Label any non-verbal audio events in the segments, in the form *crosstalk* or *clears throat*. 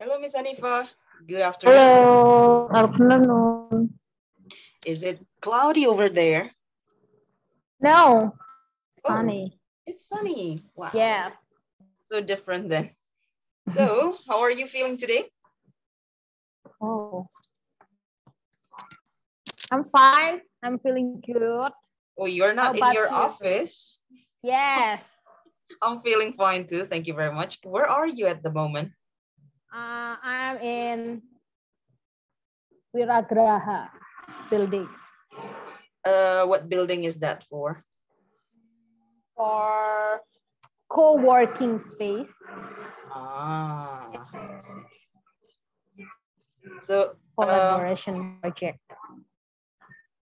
Hello, Miss Anifa. Good afternoon. Hello, afternoon. Is it cloudy over there? No, oh, sunny. It's sunny. Wow. Yes. So different then. So, *laughs* how are you feeling today? Oh. I'm fine. I'm feeling good. Oh, you're not in your you? office. Yes. *laughs* I'm feeling fine too. Thank you very much. Where are you at the moment? Uh, I'm in Viragraha building Uh, what building is that for? for co-working space. Ah. So, uh, Collaboration project.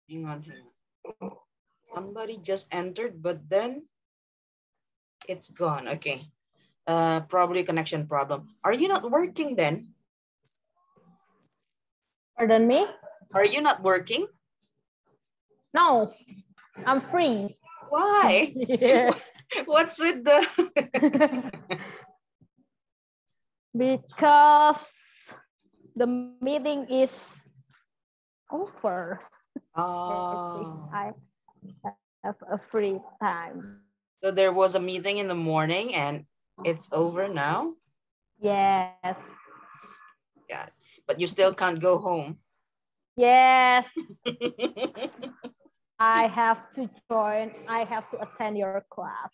hang on, hang on. Somebody just entered, but then it's gone. Okay. Uh, probably connection problem. Are you not working then? Pardon me? Are you not working? No, I'm free. Why? *laughs* *laughs* What's with the? *laughs* because the meeting is over. oh. I have a free time. So there was a meeting in the morning and it's over now. Yes. It. But you still can't go home. Yes. *laughs* I have to join. I have to attend your class.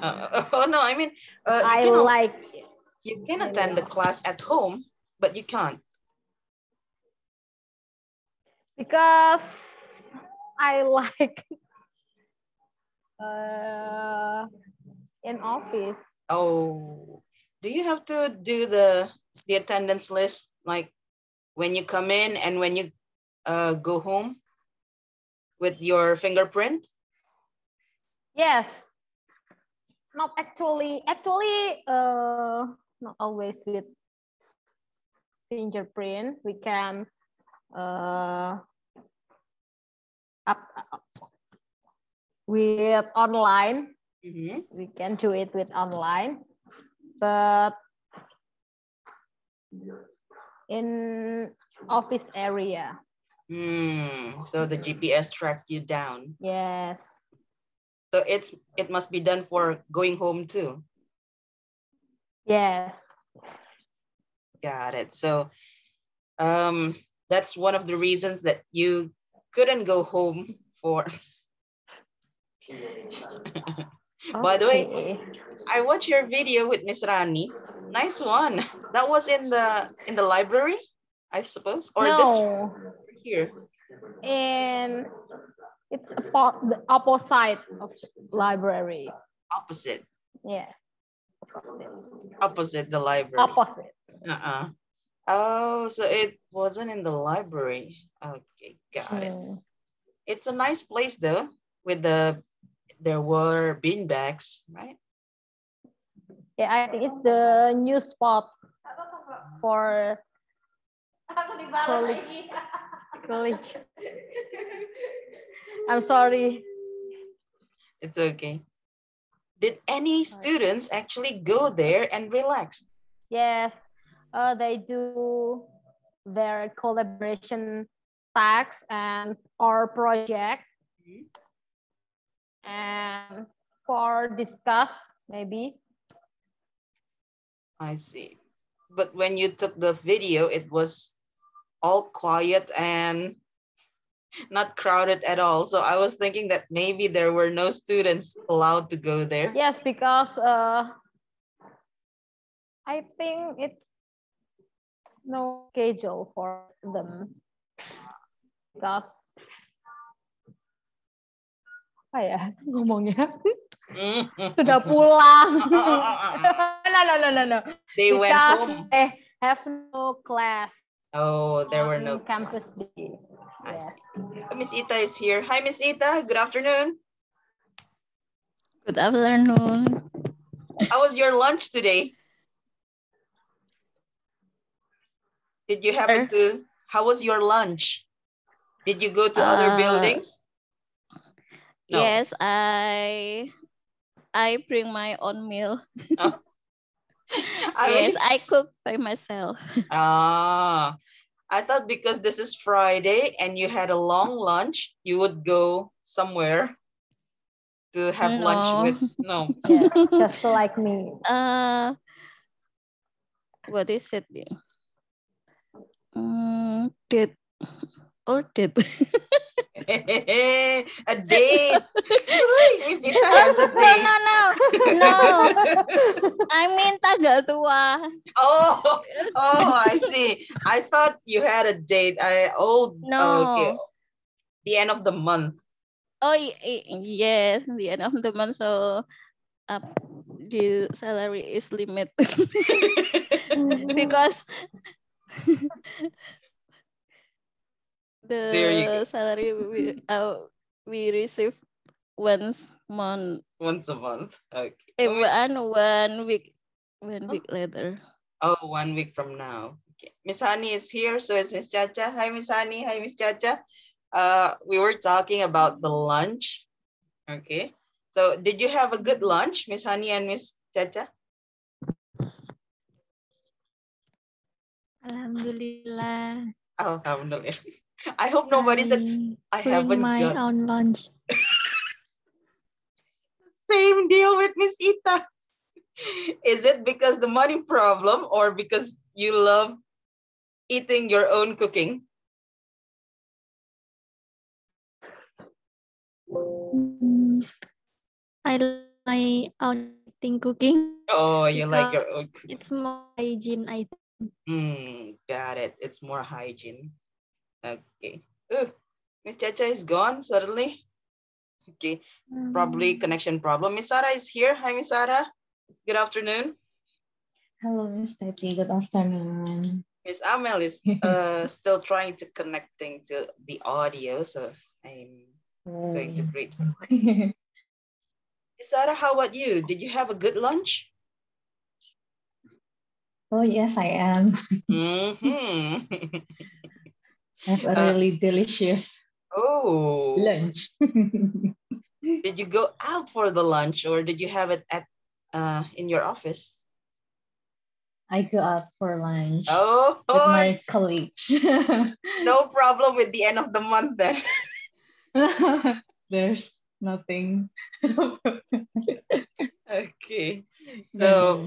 Uh, oh no, I mean, uh, I you, like you can attend the class at home, but you can't. because I *laughs* like uh, in office. Oh, do you have to do the the attendance list like when you come in and when you uh, go home with your fingerprint? Yes. Not actually, actually, uh, not always with fingerprint. We can uh, up, up with online. Mhm. We can do it with online, but in office area, Hmm. So the GPS tracked you down. yes, So it's it must be done for going home too. yes, Got it. So um that's one of the reasons that you couldn't go home for *laughs* *laughs* By the way, I watched your video with Miss Rani. Nice one. That was in the in the library, I suppose, or this no, here. and it's about the opposite of library. Opposite. Yeah, Opposite the library. opposite. Uh-uh. Oh, so it wasn't in the library. Okay, got it. Mm. It's a nice place though, with the there were bean bags, right? Yeah, I think it's the new spot for college. college. I'm sorry. It's okay. Did any students actually go there and relax? Yes, uh, they do their collaboration tasks and our project Mhm. And for discuss maybe. I see. But when you took the video, it was all quiet and not crowded at all. So I was thinking that maybe there were no students allowed to go there. Yes, because uh, I think it's no schedule for them because apa ya *laughs* ngomongnya Mhm. sudah pulang. *laughs* Ah, ah, ah, *laughs* no, no, no, no, no. They went Because home. they have no class Oh, there were no campus classes. day. I Yeah. Miss Ita is here. Hi, Miss Ita. Good afternoon. Good afternoon. How was your lunch today? Did you happen to, how was your lunch? Did you go to other Uh, buildings? No. Yes, I I bring my own meal. *laughs* I yes, mean, I cook by myself. *laughs* ah, I thought because this is Friday and you had a long lunch, you would go somewhere to have lunch with *laughs* no. Yes, just like me. Uh, what is it? Mm, date or date? *laughs* a date. Miss Ita has a no, date. no, no, no. I mean tagal tua. Oh, oh, I see. I thought you had a date. I oh, No. okay. The end of the month. Oh yes, the end of the month. So, uh, the salary is limited *laughs* *laughs* because. The salary we uh, we receive once month Once a month. Okay. eh, So one one week one week later. Oh, one week from now. Okay. Miss Honey is here. So is Miss Chacha. Hi, Miss Honey. Hi, Miss Chacha. Uh, we were talking about the lunch. Okay. So did you have a good lunch, Miss Honey and Miss Chacha? Alhamdulillah. Oh, alhamdulillah. I hope nobody said I haven't my got own lunch. *laughs* same deal with Miss Ita. Is it because the money problem or because you love eating your own cooking? Mm, I like my own thing cooking. Oh, you like your own cooking. It's more hygiene, I think. Mm, got it. It's more hygiene. Okay. Ooh, Miss Chacha is gone suddenly. Okay, probably connection problem. Miss Sarah is here. Hi, Miss Sarah. Good afternoon. Hello, Miss Tati. Good afternoon. Miss Amel is *laughs* uh, still trying to connecting to the audio, so I'm going to greet her. *laughs* Miss Sarah, how about you? Did you have a good lunch? oh, yes, I am. *laughs* hmm I have a Uh, really delicious oh, lunch. *laughs* did you go out for the lunch or did you have it at uh, in your office? I go out for lunch Oh, with my colleague. *laughs* no problem with the end of the month then. *laughs* There's nothing. okay. So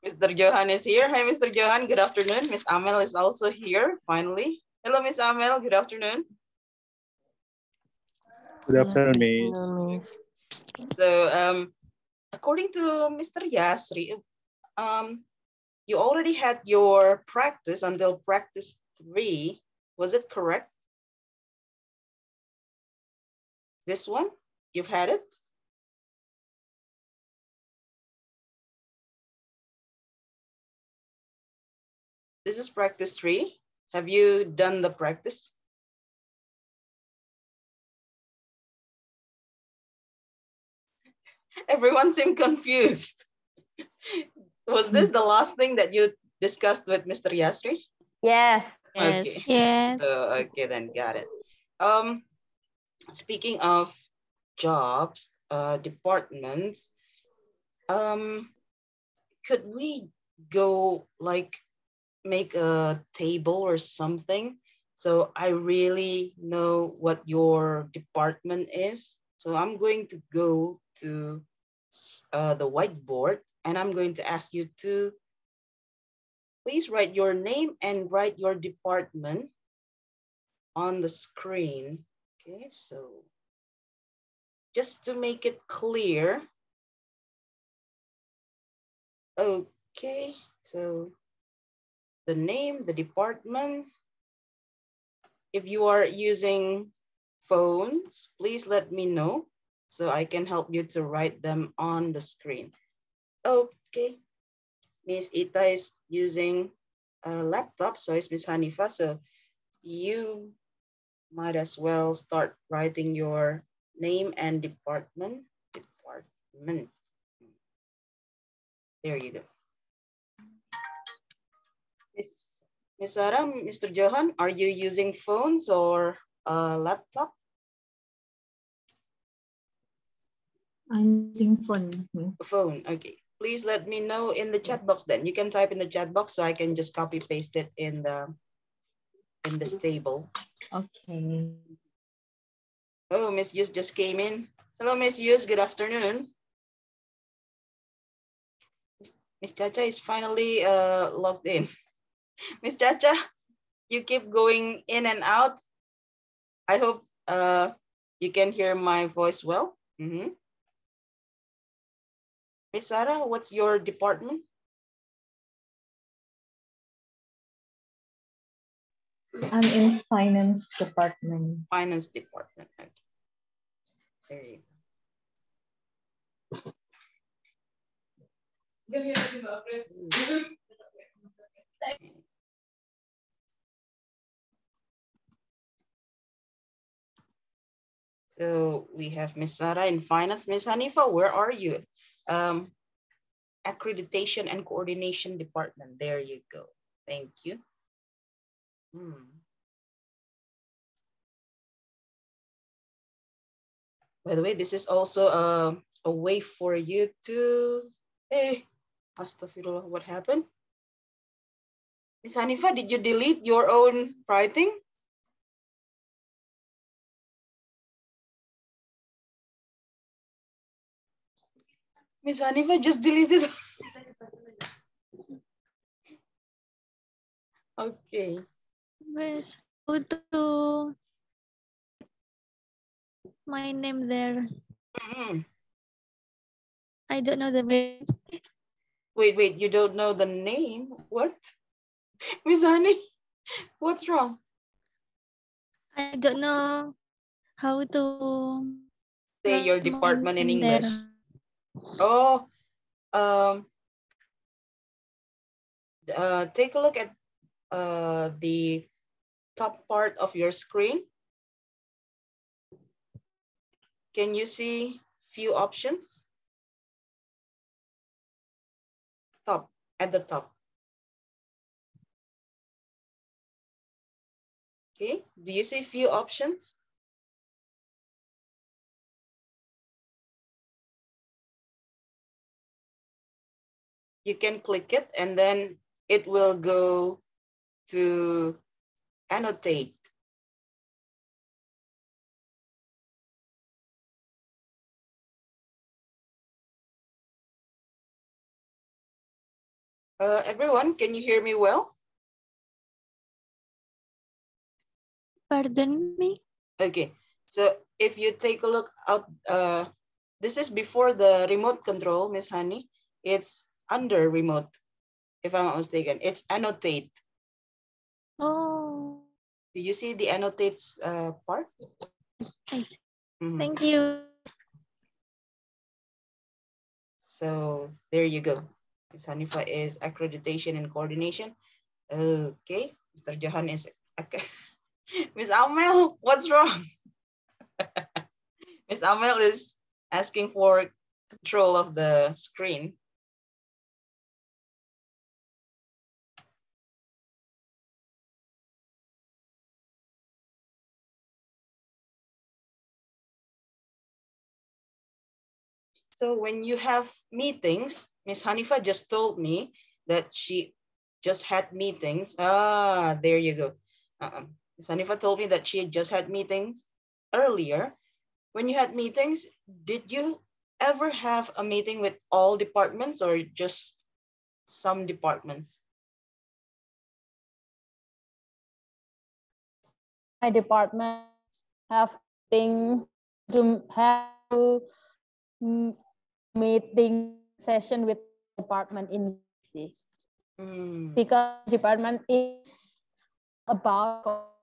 Mr. Johan is here. Hi, Mr. Johan. Good afternoon. Miss Amel is also here, finally. Hello, Miss Amel. Good afternoon. Good afternoon, Miss. So, um, according to Mr. Yasri, um, you already had your practice until practice three. Was it correct? This one? You've had it? This is practice three. Have you done the practice? *laughs* Everyone seemed confused. *laughs* Was this the last thing that you discussed with Mr. Yasri? Yes. Yes. Okay. Yes. So, okay, then got it. Um, speaking of jobs, uh, departments, um, could we go like make a table or something? So I really know what your department is. So I'm going to go to uh, the whiteboard and I'm going to ask you to please write your name and write your department on the screen. Okay, so just to make it clear. Okay, so the name, the department. If you are using phones, please let me know so I can help you to write them on the screen. Okay, Miss Ita is using a laptop, so is Miss Hanifa. So you might as well start writing your name and department. Department. There you go. Miss Miss Sarah, Mr. Johan, are you using phones or a laptop? I'm using phone. Phone, okay. please let me know in the chat box then. You can type in the chat box so I can just copy paste it in the in this table. Okay. Oh, Miss Yus just came in. Hello, Miss Yus. Good afternoon. Miss Chacha is finally uh, logged in. *laughs* Miss Chacha, you keep going in and out. I hope uh, you can hear my voice well. Mm -hmm. Miss Sarah, what's your department? I'm in finance department. Finance department. Okay. There you go. So we have Miss Sara in finance. Miss Hanifa, where are you? Um, accreditation and coordination department. There you go. Thank you. Hmm. By the way, this is also a, a way for you to, hey, Astaghfirullah, what happened? Miss Hanifa, did you delete your own writing? Miss Hanifa just deleted. okay. Miss, to my name there? Mm -hmm. I don't know the name. Wait, wait, you don't know the name? What? *laughs* Miss Honey, what's wrong? I don't know how to say your department in English. Oh, um, uh, take a look at uh, the top part of your screen. Can you see few options? Top, at the top. Do you see few options? you can click it and then it will go to annotate. Uh, everyone, can you hear me well? Pardon me? Okay, so if you take a look out, uh, this is before the remote control, Miss Honey. It's under remote, if I'm not mistaken. It's annotate. Oh. Do you see the annotates uh, part? Mm -hmm. Thank you. So there you go. Ms. Hanifa is accreditation and coordination. Okay, Mr. Johan is, *laughs* Ms. Amel, what's wrong? *laughs* Miss Amel is asking for control of the screen. So when you have meetings, Miss Hanifa just told me that she just had meetings. Ah, there you go. Uh -uh. Miss Hanifa told me that she had just had meetings earlier. When you had meetings, did you ever have a meeting with all departments or just some departments? My department have thing to have to meeting session with department in DC. Mm. Because department is about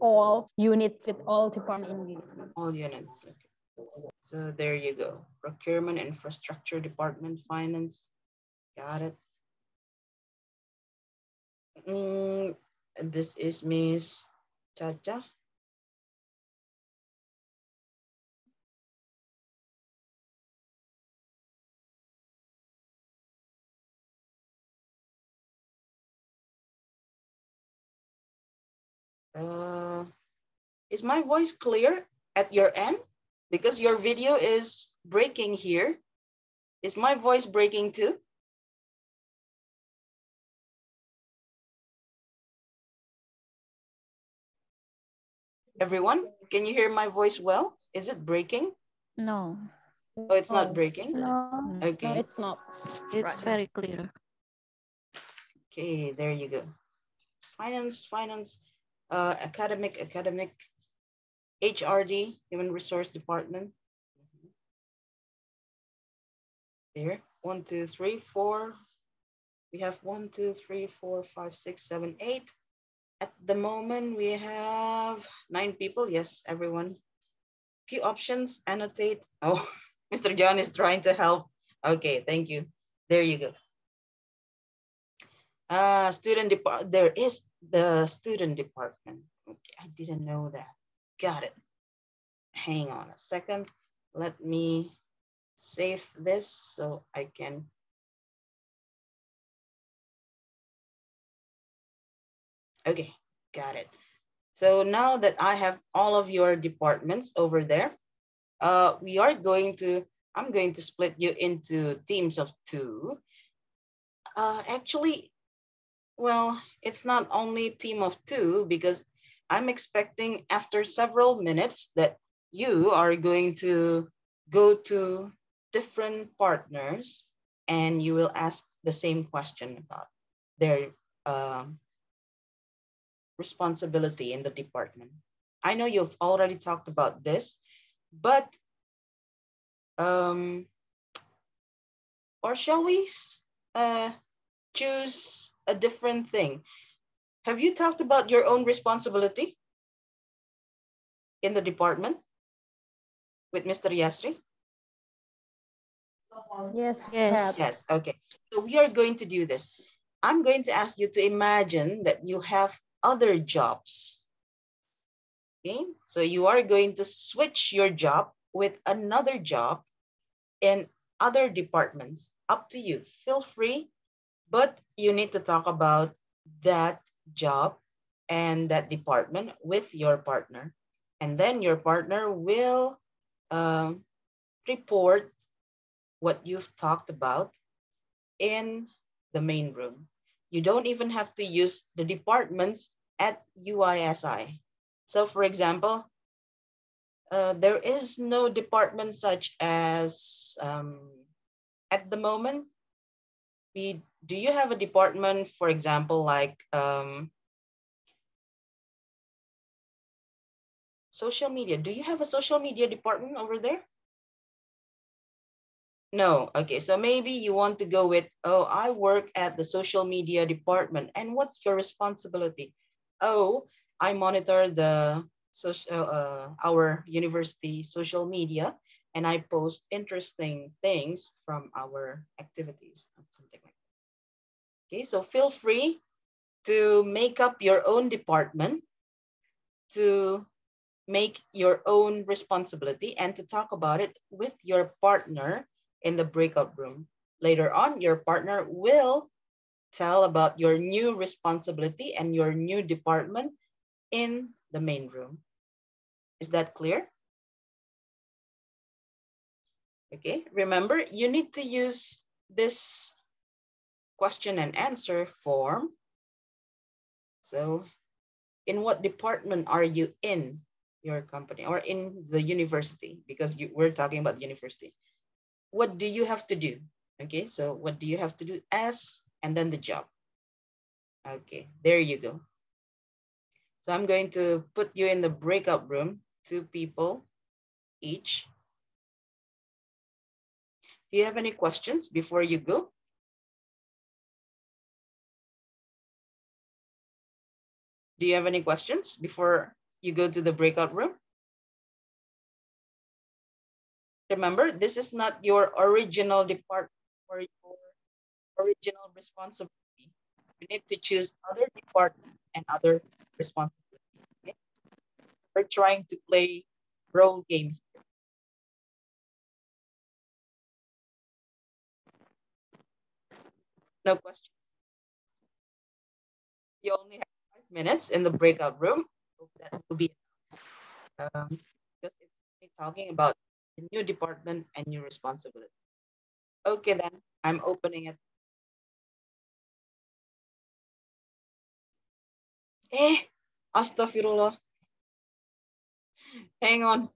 all units with all departments. All units. Okay. So there you go. Procurement, infrastructure department, finance. Got it. Mm, this is Miss Chacha. Uh, is my voice clear at your end? Because your video is breaking here. Is my voice breaking too? Everyone, can you hear my voice well? Is it breaking? No, Oh, it's not breaking? No, Okay. it's not. it's Right. very clear. Okay, there you go. Finance, finance, uh, academic, academic, HRD, Human Resource Department. There, one, two, three, four. We have one, two, three, four, five, six, seven, eight. At the moment, we have nine people. Yes, everyone. Few options, annotate. Oh, *laughs* Mr. John is trying to help. Okay, thank you. There you go. Uh, student depart, there is the student department. Okay, I didn't know that. Got it. Hang on a second. Let me save this so I can. Okay, got it. So now that I have all of your departments over there, uh, we are going to, I'm going to split you into teams of two. Uh, actually, well, it's not only team of two because I'm expecting after several minutes that you are going to go to different partners and you will ask the same question about their um, responsibility in the department. I know you've already talked about this, but um, or shall we uh, choose a different thing? Have you talked about your own responsibility in the department with Mr. Yasri? Yes, Yes. Pat. Yes, okay. So we are going to do this. I'm going to ask you to imagine that you have other jobs. Okay, so you are going to switch your job with another job in other departments. Up to you. Feel free, but you need to talk about that job and that department with your partner. And then your partner will um, report what you've talked about in the main room. You don't even have to use the departments at UISI. So for example, uh, there is no department such as, um, at the moment, we, do you have a department, for example, like um, social media? Do you have a social media department over there? No, okay, so maybe you want to go with, oh, I work at the social media department. And what's your responsibility? Oh, I monitor the social, uh, our university social media and I post interesting things from our activities, something like. Okay, so feel free to make up your own department, to make your own responsibility and to talk about it with your partner in the breakout room. Later on, your partner will tell about your new responsibility and your new department in the main room. Is that clear? Okay, remember, you need to use this question and answer form. So in what department are you in your company or in the university? Because you, we're talking about the university what do you have to do? Okay, so what do you have to do as and then the job. Okay, there you go. So I'm going to put you in the breakout room, two people each. Do you have any questions before you go? Do you have any questions before you go to the breakout room? Remember, this is not your original department or your original responsibility. You need to choose other department and other responsibility. Okay? We're trying to play role game. No questions. You only have minutes in the breakout room. Hope that will be um, because it's talking about the new department and new responsibility. Okay, then I'm opening it. Eh, astagfirullah. Hang on.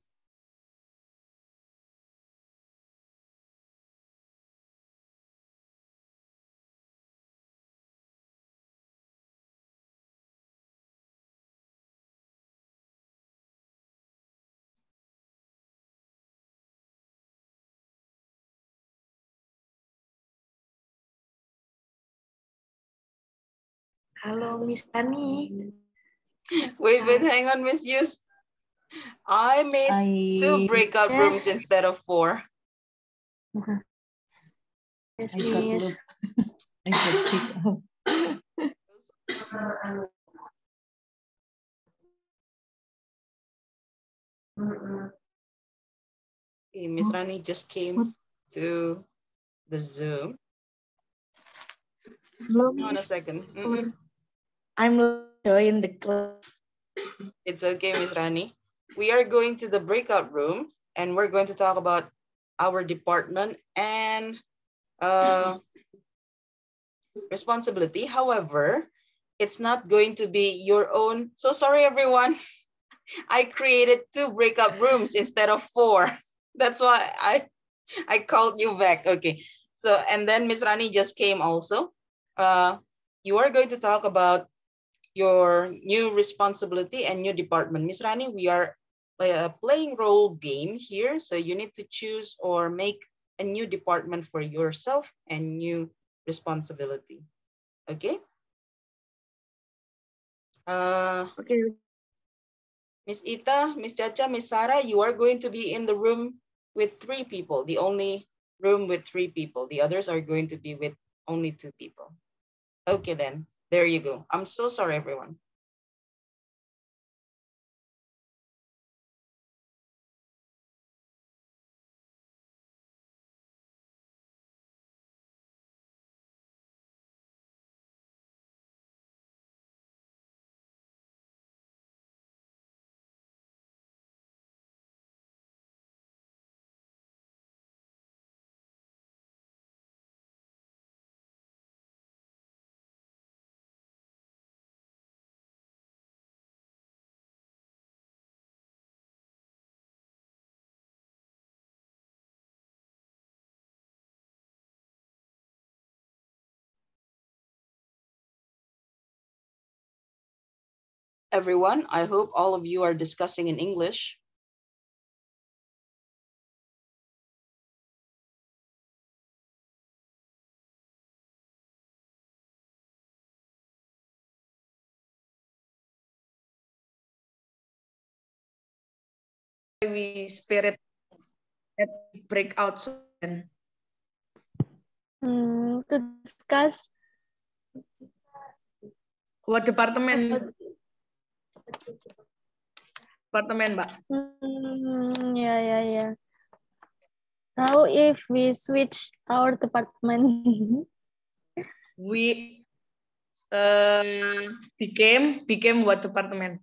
Halo Miss Tani. *laughs* Wait, wait, hang on, Miss Yus. I made I two breakout rooms instead of four. *laughs* Yes, I please. loop. I got kicked. *laughs* Okay, Miss Rani just came to the Zoom. Belum, Hang on a second. Mm-mm. I'm join the class. It's okay, Miss Rani. We are going to the breakout room and we're going to talk about our department and uh, responsibility. However, it's not going to be your own. So sorry, everyone. *laughs* I created two breakout rooms instead of four. *laughs* That's why I I called you back. Okay. So and then Miss Rani just came also. Uh, you are going to talk about your new responsibility and new department. Miss Rani, we are uh, playing role game here. So you need to choose or make a new department for yourself and new responsibility. Okay? Uh, Okay. Miss Ita, Miss Chacha, Miss Sara, you are going to be in the room with three people, the only room with three people. The others are going to be with only two people. Okay, then. There you go. I'm so sorry, everyone. Everyone, I hope all of you are discussing in English. We spirit at breakout soon. Hmm, to discuss What department? Department, Mbak. Hmm, yeah, yeah, yeah. How if we switch our department? We uh, became became what department?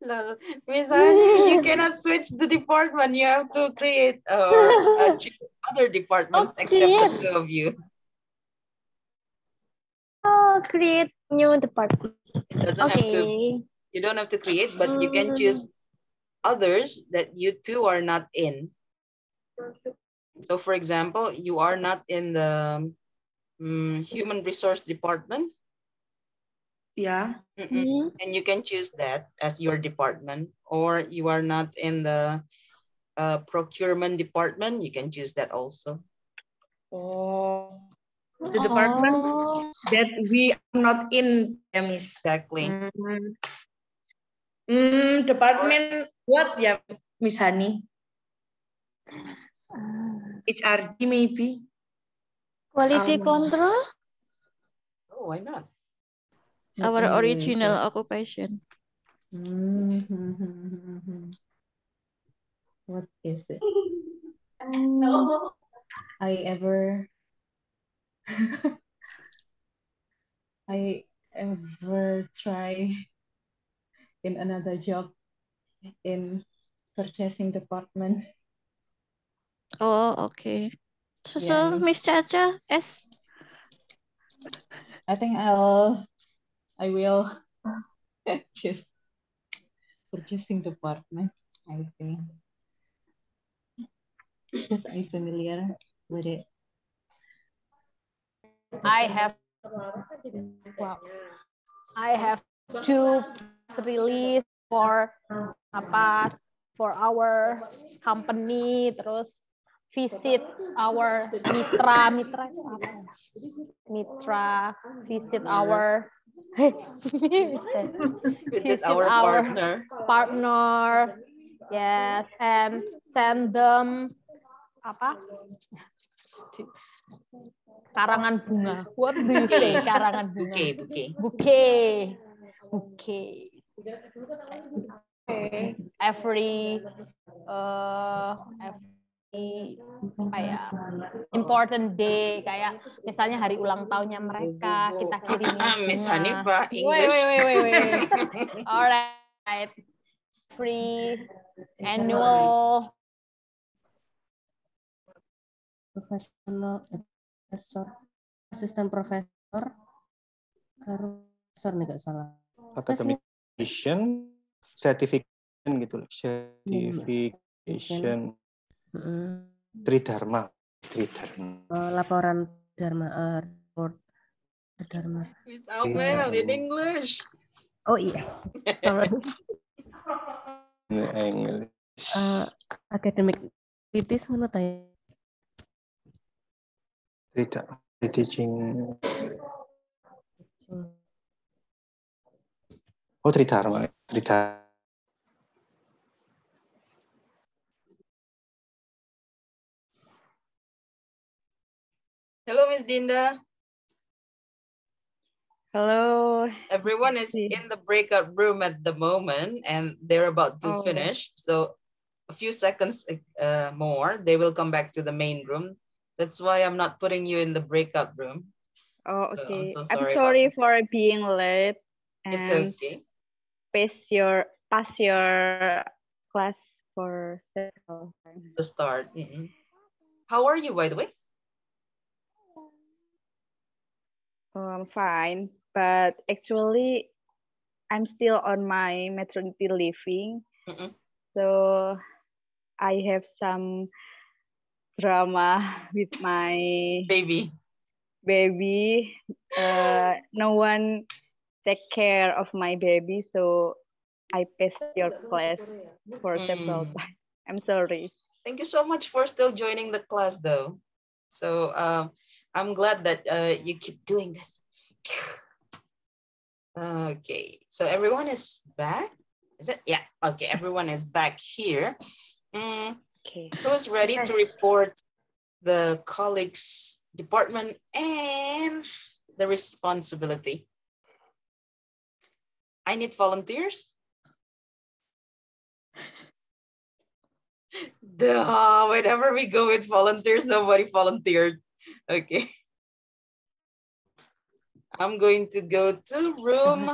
Lol. Miss Hani, you cannot switch the department. You have to create or uh, other departments except the create. two of you. oh, create new department. It doesn't have to Okay. You don't have to create, but you can choose others that you two are not in. So for example, you are not in the um, human resource department Yeah. Mm-mm. Hmm. and you can choose that as your department or you are not in the uh, procurement department, you can choose that also. Oh, the department Oh. that we are not in, yeah, Miss. Exactly. Hmm. Hmm, department what ya, Miss Hani? HRD maybe. Quality Um, control? Oh, why not? Our Mm, original so- occupation. Mm, hmm. What is it? I ever *laughs* I ever try in another job in purchasing department. Oh, okay. So, Yeah. so Miss Chacha, I think I'll, I will *laughs* choose purchasing department, I think. Because I'm familiar with it. I have wow. I have two press release for apa for our company terus visit our mitra mitra apa? mitra visit our Visit our our- partner. partner yes and send them apa karangan bunga what do you say karangan bunga Bouquet, bouquet. bouquet bouquet every uh every apa ya important day kayak misalnya hari ulang tahunnya mereka kita kirimin Ah, *laughs* Miss. Hanifa, Wait, English. wait, wait, wait, wait. *laughs* Alright. Free annual profesional eh, profesor asisten profesor profesor nih gak salah academician certification gitu loh. certification. Mm, tridharma. Tridharma. Eh, laporan dharma eh, report dharma Miss Amel in English. oh iya. Ini English. Eh, academic activities ngono ta ya? tidak. Teaching oh tridharma tridharma Hello, Miss Dinda. Hello. Everyone is in the breakout room at the moment and they're about to Oh. finish. So a few seconds uh, more, they will come back to the main room. That's why I'm not putting you in the breakout room. Oh, So I'm okay. so I'm sorry sorry, for being late It's okay. Pass your pass your class for several times. The start. Mhm. How are you, by the way? Oh, I'm fine, but actually, I'm still on my maternity leaving, Mhm. so I have some drama *laughs* with my Baby. baby. Uh, no one take care of my baby, so I passed your class for several Mm. *laughs* times. I'm sorry. Thank you so much for still joining the class, though. So um, I'm glad that uh, you keep doing this. *sighs* Okay, so everyone is back. Is it? Yeah. Okay, everyone is back here. Mm, Okay. who's ready to report the colleagues department and the responsibility? I need volunteers. *laughs* Duh, whenever we go with volunteers, nobody volunteered. Okay. I'm going to go to room,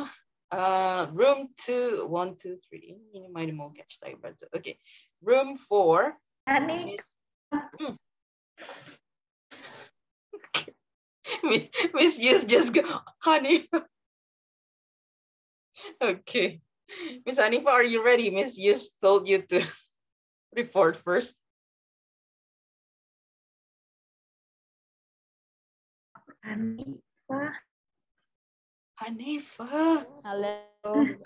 uh, room two, one, two, three. Ini may mo catch tayo ba ito? Okay. Room four. Miss. *laughs* *laughs* Miss, Miss Yus just go, honey. *laughs* okay. Miss Hanifa, are you ready? Miss Yus told you to *laughs* report first. Hanifa. Hanifa. Hello.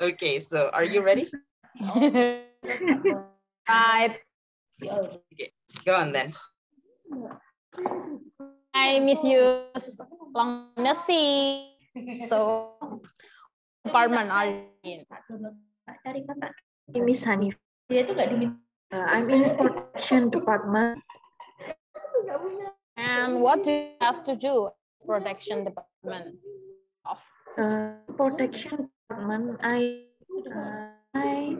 Okay, so are you ready? *laughs* right. Go on then. I miss you long no see. So department are you in? Dari kata Miss Hanif. Dia tuh gak diminta. Uh, I'm in protection department. And what do you have to do? Protection department. Of Uh, protection department. I uh, I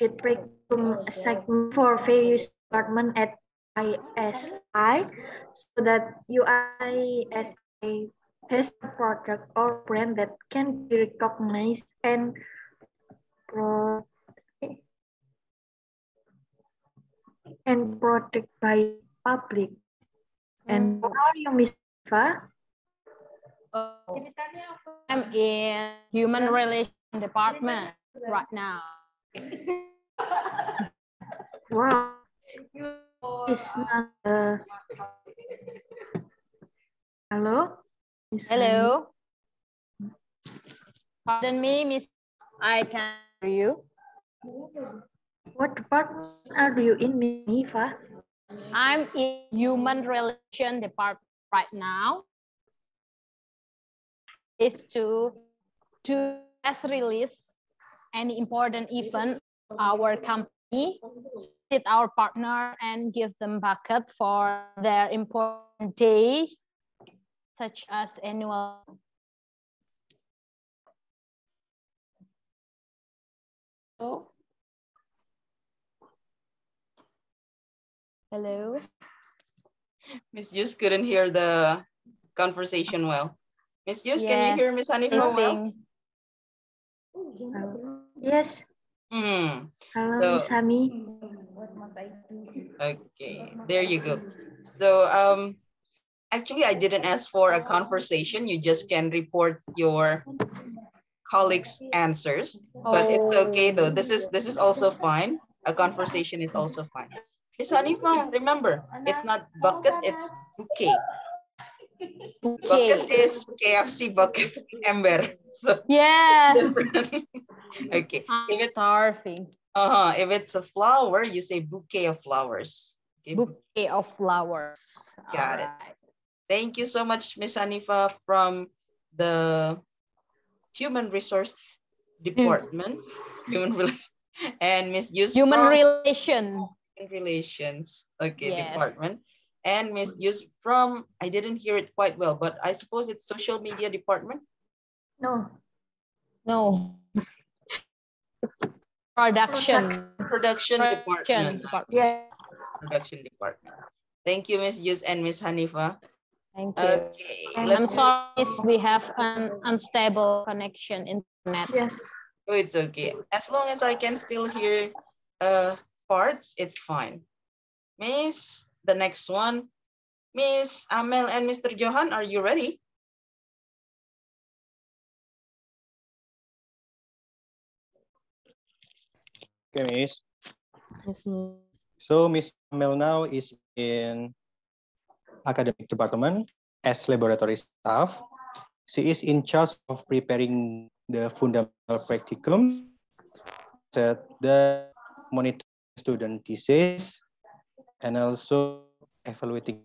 did break from a segment for various department at ISI so that UISI has a product or brand that can be recognized and pro and protected by public. And how are you, Miss Eva? Oh, I'm in human relation department right now. *laughs* Wow. It's not uh, Hello? Miss Hello. Pardon me, Miss. I can hear you. What department are you in, Eva? I'm in human relation department right now. Is to to press release any important event our company visit our partner and give them backup for their important day such as annual Oh. Hello. Miss Jus couldn't hear the conversation well. Miss Jus, can you hear Miss Hanifa well? listening. Yes. Hmm. Hello, So- Miss Hani. Okay, there you go. So um, actually, I didn't ask for a conversation. You just can report your colleagues' answers, but it's okay though. This is this is also fine. A conversation is also fine. Miss Hanifa, remember, it's not bucket, it's bouquet. Bucket is KFC bucket *laughs* ember. So Yes. *laughs* okay. I'm If it's starving. uh -huh. if it's a flower, you say bouquet of flowers. Okay, Bouquet of flowers. Got it. Alright. Thank you so much, Miss Hanifa from the Human Resource Department, hmm. Human Rel- and Miss Yus Human from relation. Human Relations, okay, Yes. department, and Miss Yus from I didn't hear it quite well, but I suppose it's Social Media Department. No. No. Production. Production Production Department. department. Yeah. Production Department. Thank you, Miss Yus and Miss Hanifa. Thank you. Okay, I'm sorry if we have an unstable connection internet. Yes. Oh, it's okay. As long as I can still hear uh, parts, it's fine. Miss, the next one. Miss Amel and Mr. Johan, are you ready? Okay, Miss. Yes, Miss. So Miss Mel now is in academic department as laboratory staff. She is in charge of preparing the fundamental practicum, that the monitor student thesis, and also evaluating.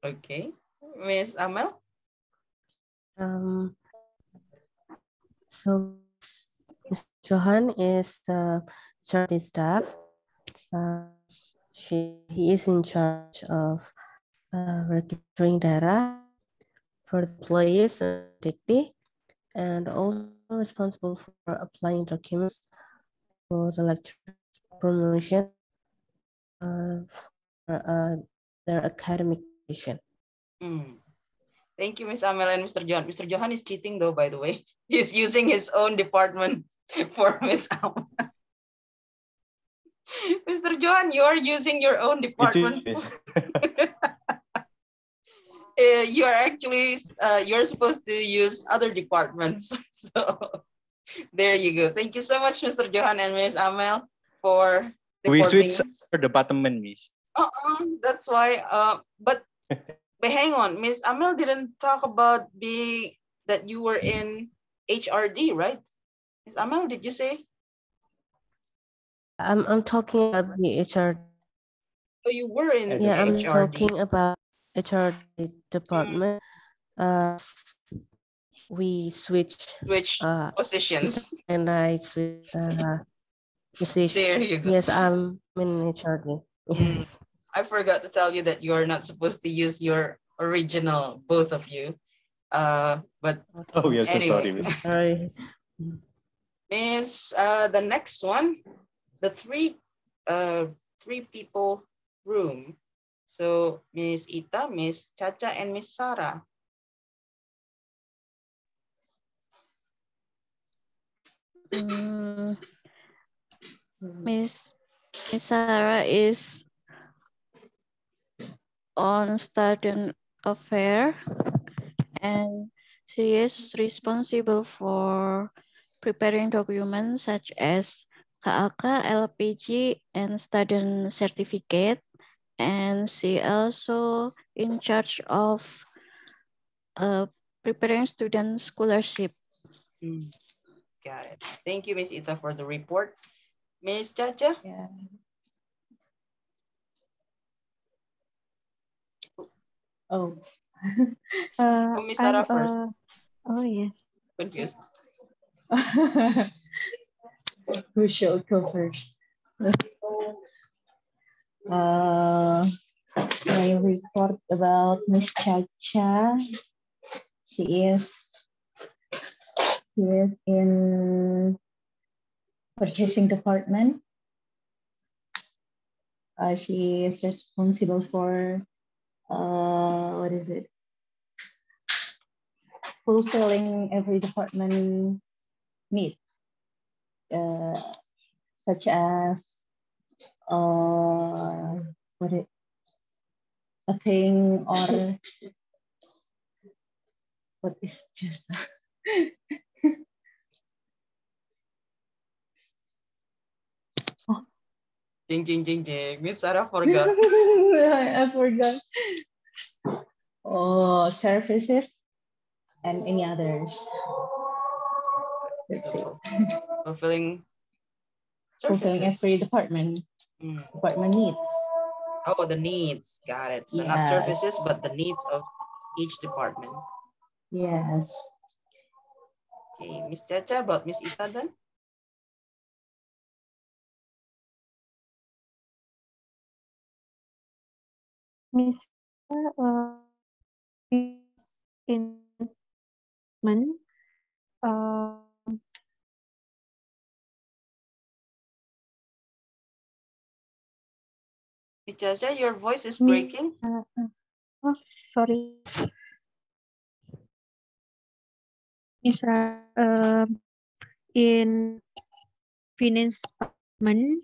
Okay. Miss Amel? Um, so. Johan is the charity staff. Uh, she he is in charge of uh, registering data for the employees and and also responsible for applying documents for the lecture promotion uh, for uh, their academic vision. Hmm. Thank you, Miss Amel and Mr. Johan. Mr. Johan is cheating though, by the way. *laughs* He's using his own department *laughs* for Miss Amel. *laughs* Mr. Johan, you are using your own department. *laughs* Uh, you are actually uh, you're supposed to use other departments. *laughs* So there you go. Thank you so much, Mr. Johan and Miss Amel, for We switch our department, Miss. Uh-uh, that's why. Uh, but but hang on, Miss Amel didn't talk about being that you were in HRD, right? Miss Amel, did you say? I'm I'm talking about the HR. Oh, you were in At Yeah, I'm HRD. talking about HR department. Uh, we switch. Which Uh, positions? and I switch uh, position. There you go. Yes, I'm in HRD. Mm. Yes. I forgot to tell you that you are not supposed to use your original, both of you. Uh, but Oh, yes, are so sorry, Anyway. Miss. Sorry. Miss, uh, the next one, the three, uh, three people room. So Miss Ita, Miss Chacha, and Miss Sarah. Mm, Miss Miss Sarah is on student affair and she is responsible for preparing documents such as KAK, LPG, and student certificate. And she also in charge of uh, preparing student scholarship. Mm, got it. Thank you, Miss Ita, for the report. Miss Chacha? Yeah. Oh. *laughs* uh, Oh, Miss Sarah I'm, first. uh, oh, yeah. Confused. *laughs* Who should go first? uh, my report about Miss Chacha. She is she is in purchasing department. Uh, she is responsible for uh, what is it? Fulfilling every department needs, uh, such as uh, what it, a thing or what is just Jing, *laughs* jing, jing, jing. Miss Sarah forgot. *laughs* I forgot. Oh, services and any others. That's it. *laughs* Fulfilling Fulfilling services. every department Mm. department needs. Oh, the needs. Got it. So not services, but the needs of each department. Yes. Okay, Miss Chacha, about Miss Ita then? Miss uh, is investment uh, Chacha, your voice is breaking. uh, uh, oh sorry Miss Ra- um in finance department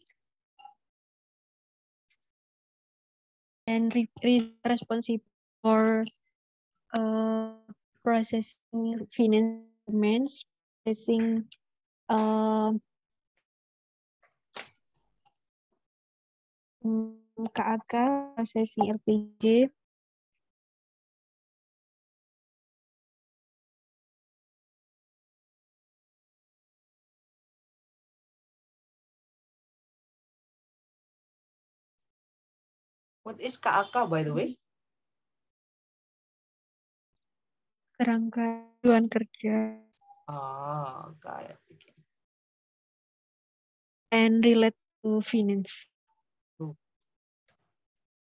and re- re- responsible for uh, processing finance processing mm, KAK, processing LPG, What is KAK, by the way? kerangka tujuan kerja Ah, got it. Okay. and relate to finance.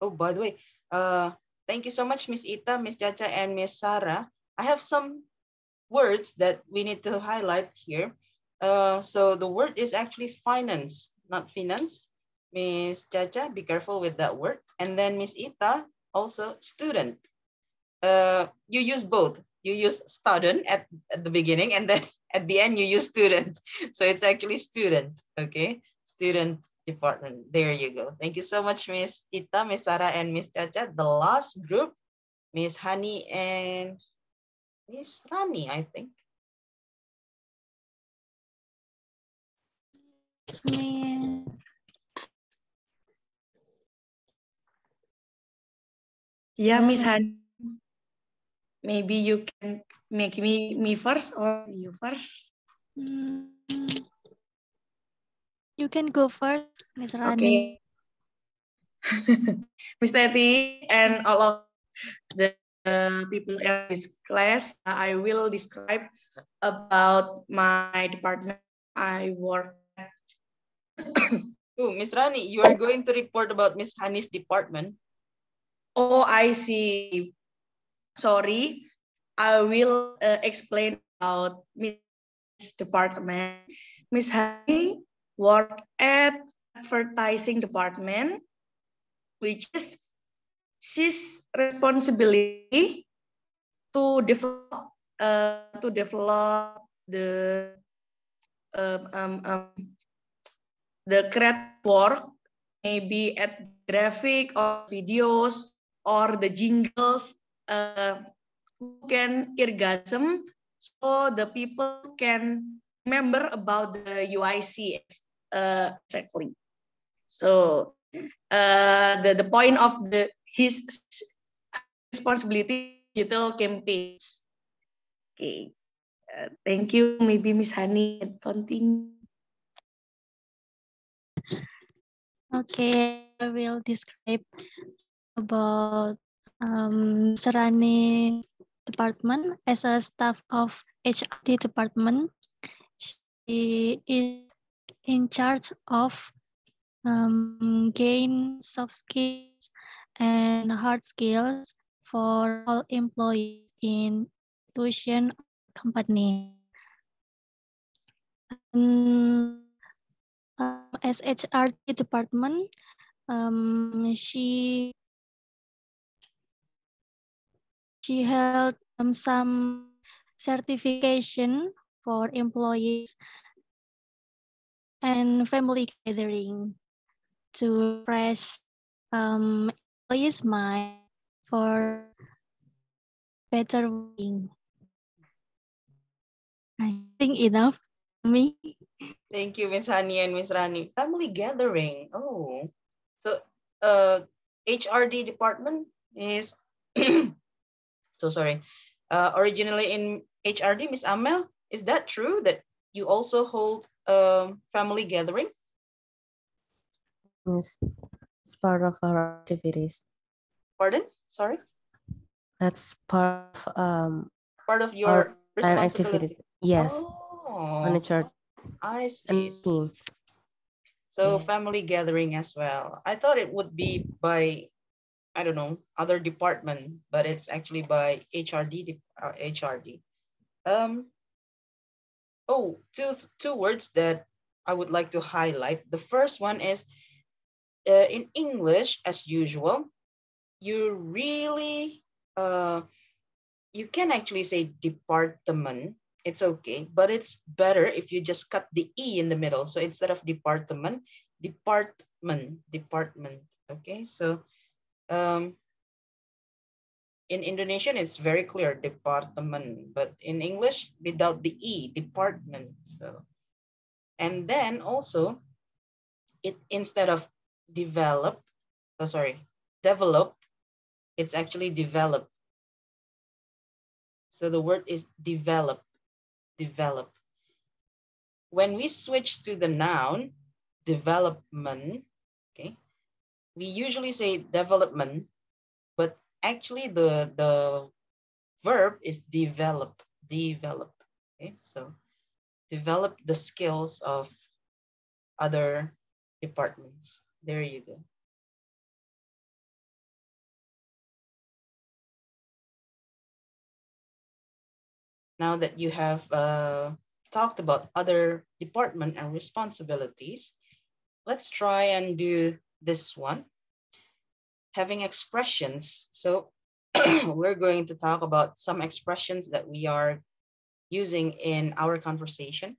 Oh, by the way, uh, thank you so much, Miss Ita, Miss Chacha, and Miss Sarah. I have some words that we need to highlight here. Uh, so the word is actually finance, not finance. Miss Chacha, be careful with that word. And then Miss Ita, also student. Uh, you use both. You use student at, at the beginning, and then *laughs* at the end you use student. *laughs* So it's actually student, okay? Student department. There you go. Thank you so much, Miss Ita, Miss Sarah, and Miss Chacha. The last group, Miss Honey and Miss Rani, I think. Yeah, Miss Han. Maybe you can make me me first or you first. Mm, You can go first, Miss Rani. Okay. *laughs* Miss Teti and all of the uh, people in this class, I will describe about my department I work at. *coughs* Oh, Miss Rani, you are going to report about Miss Hani's department. Oh, I see. Sorry, I will uh, explain about Miss department. Miss Hani work at advertising department, which is she's responsibility to develop uh, to develop the um, um, um, the creative work, maybe at graphic or videos or the jingles uh, can irgasm so the people can remember about the UIC uh, exactly. So uh, the, the point of the his responsibility digital campaigns. Okay, uh, thank you. Maybe Miss Hani continue. Okay, I will describe about um, Sarani department as a staff of HRD department. She is in charge of um, gain soft skills and hard skills for all employees in tuition company. Um, as department, um, she she held um, some certification for employees and family gathering to press um, employees' mind for better working. I think enough me. Thank you, Miss Hani and Miss Rani. Family gathering. Oh, so uh, HRD department is *coughs* so sorry. Uh, originally in HRD, Miss Amel, is that true that you also hold a family gathering? Yes, it's part of our activities. Pardon? Sorry. That's part of um Part of your our responsibility. activities. Yes, Oh, on a chart I see. team. So Yeah. family gathering as well. I thought it would be by, I don't know, other department, but it's actually by HRD, uh, HRD. Um, oh, two, two words that I would like to highlight. The first one is uh, in English, as usual, you really, uh, you can actually say department. It's okay, but it's better if you just cut the E in the middle. So instead of department, department, department. Okay, so um, in Indonesian, it's very clear, department, but in English, without the E, department. So, and then also, it instead of develop, oh, sorry, develop, it's actually develop. So the word is develop, develop. When we switch to the noun, development, okay, we usually say development, actually the, the verb is develop, develop, okay? So develop the skills of other departments. There you go. Now that you have uh, talked about other department and responsibilities, let's try and do this one. Having expressions. So *clears throat* we're going to talk about some expressions that we are using in our conversation.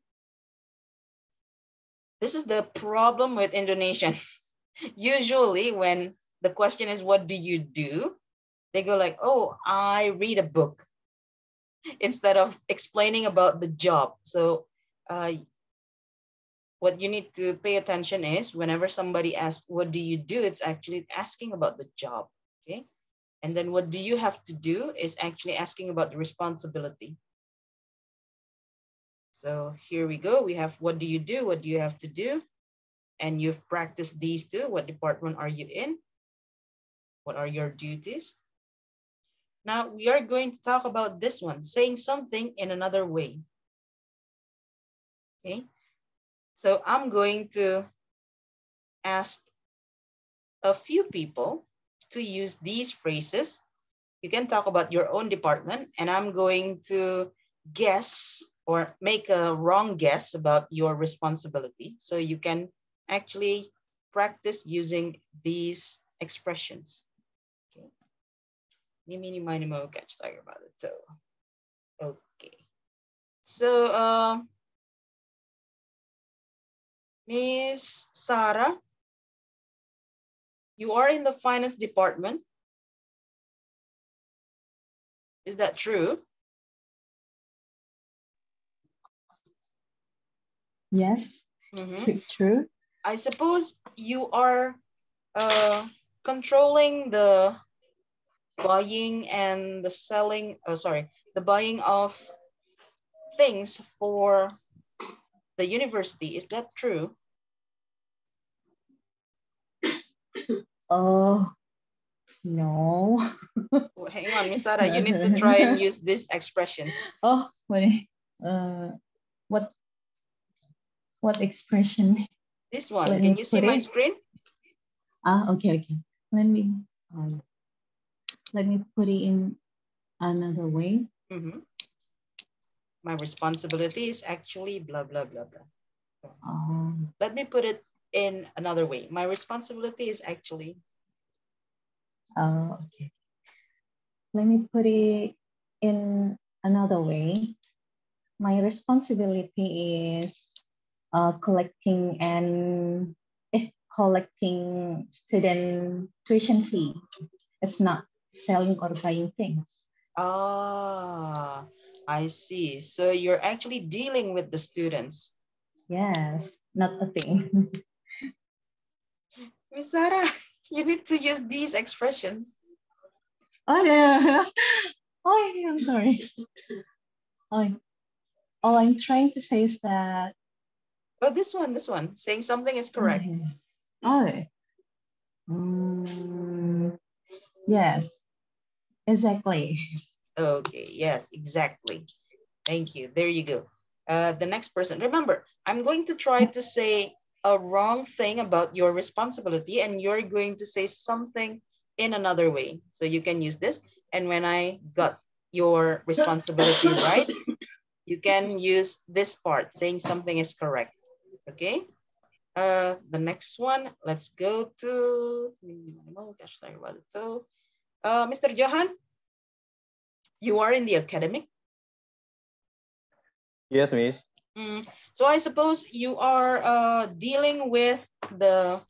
This is the problem with Indonesian. *laughs* Usually when the question is, what do you do? They go like, oh, I read a book *laughs* instead of explaining about the job. So uh, what you need to pay attention is whenever somebody asks, what do you do? It's actually asking about the job, okay? And then what do you have to do is actually asking about the responsibility. So here we go. We have what do you do? What do you have to do? And you've practiced these two. What department are you in? What are your duties? Now we are going to talk about this one, saying something in another way. Okay, so I'm going to ask a few people to use these phrases. You can talk about your own department and I'm going to guess or make a wrong guess about your responsibility. So you can actually practice using these expressions. Okay. Tiger. So, okay. So, uh, Miss Sarah, you are in the finance department Is that true? Yes, Mhm. true. I suppose you are uh, controlling the buying and the selling, oh, sorry, the buying of things for the university. Is that true? *coughs* Oh, no. Oh, hang on, Miss Sarah, you need to *laughs* try and use these expressions. Oh, what? Uh, what? What expression? This one, Let can you see put my screen? Ah, okay, okay. Let me. Um, let me put it in another way. Mhm. My responsibility is actually blah, blah, blah, blah. Um, Let me put it in another way. My responsibility is actually, uh, okay. Let me put it in another way. My responsibility is uh, collecting and if collecting student tuition fee. It's not selling or buying things. ah, I see. So you're actually dealing with the students. Yes, not a thing. *laughs* Miss Sarah, *laughs* you need to use these expressions. oh, no. oh, I'm sorry. Oh, all I'm trying to say is that Oh, this one, this one. Saying something is correct. Oh. Mm, yes, exactly. Okay, yes, exactly. Thank you. There you go. Uh, the next person. Remember, I'm going to try to say a wrong thing about your responsibility and you're going to say something in another way. So you can use this. And when I got your responsibility *laughs* right, you can use this part, saying something is correct. Okay? Uh, the next one, let's go to, oh gosh, sorry about it. So, uh, Mr. Johan, you are in the academic. Yes, Miss. Mm, so I suppose you are uh, dealing with the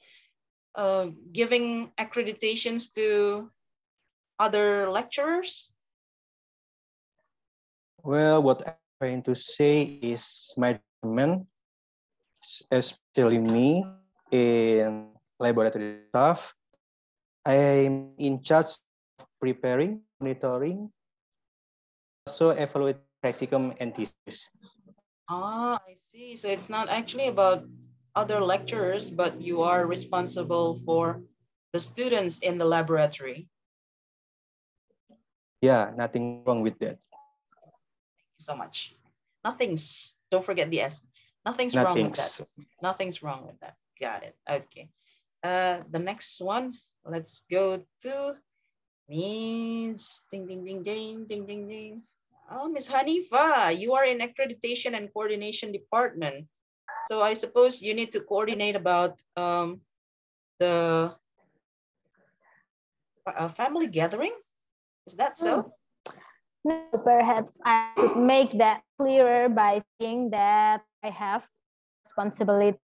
uh, giving accreditations to other lecturers. Well, what I'm trying to say is my department, especially me in laboratory staff, I'm in charge of preparing, monitoring, also evaluate practicum and thesis. Ah, I see. So it's not actually about other lecturers, but you are responsible for the students in the laboratory. Yeah, nothing wrong with that. Thank you so much. Nothing's, don't forget the S. Nothing's wrong with that. Nothing's. Nothing's wrong with that. Got it. Okay. Uh, the next one, let's go to means Ding Ding Ding Ding Ding Ding Ding. Oh, Miss Hanifa, you are in accreditation and coordination department. So I suppose you need to coordinate about um, the uh, family gathering. Is that so? No, perhaps I should make that clearer by saying that I have responsibility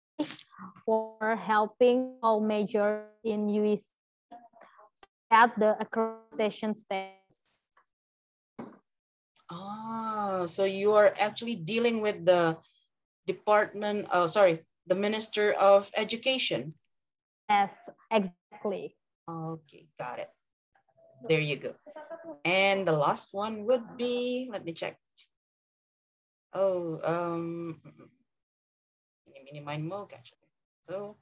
for helping all majors in UISI at the accreditation status. Ah, so you are actually dealing with the department, oh, sorry, the Minister of Education. Yes, exactly. Okay, got it. There you go. And the last one would be, let me check. Oh, um, mini mini mind mo, gotcha. So,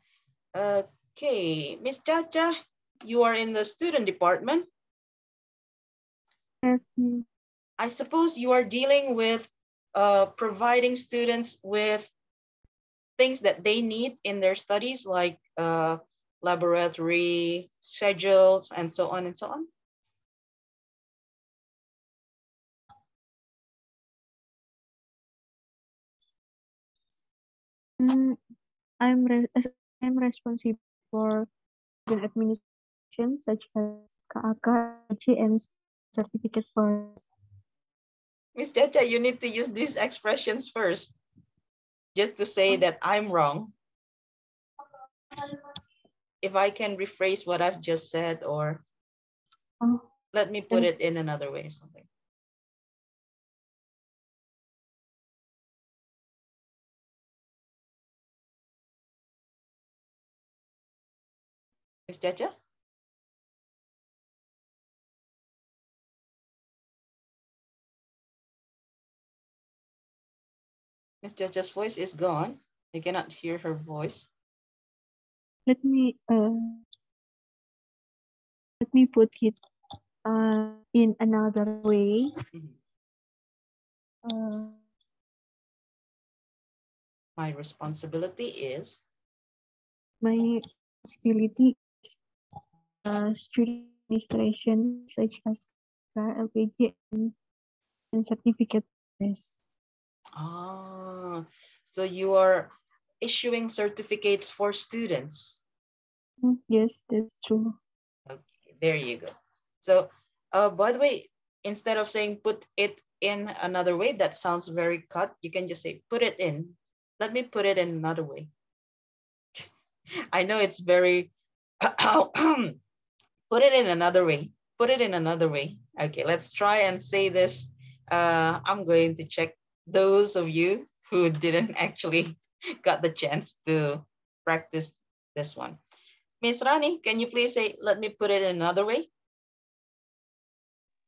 okay, Miss Chacha, you are in the student department. Yes. I suppose you are dealing with uh, providing students with things that they need in their studies, like uh, laboratory schedules and so on and so on. Mm, I'm re- I'm responsible for student administration such as KAK, and certificate for Miss Chacha, you need to use these expressions first, just to say that I'm wrong. If I can rephrase what I've just said, or let me put it in another way or something. Miss Chacha? Miss Jaja's voice is gone. You cannot hear her voice. Let me uh, let me put it uh, in another way. Uh, My responsibility is my responsibility is uh, student administration such as LPG and, and certificate test. Ah, so you are issuing certificates for students. Mm, Yes, that's true. Okay, there you go. So, uh, by the way, instead of saying put it in another way, that sounds very cut. You can just say put it in. Let me put it in another way. *laughs* I know it's very, *clears throat* put it in another way. Put it in another way. Okay, let's try and say this. Uh, I'm going to check those of you who didn't *laughs* actually got the chance to practice this one. Miss Rani, can you please say, let me put it in another way?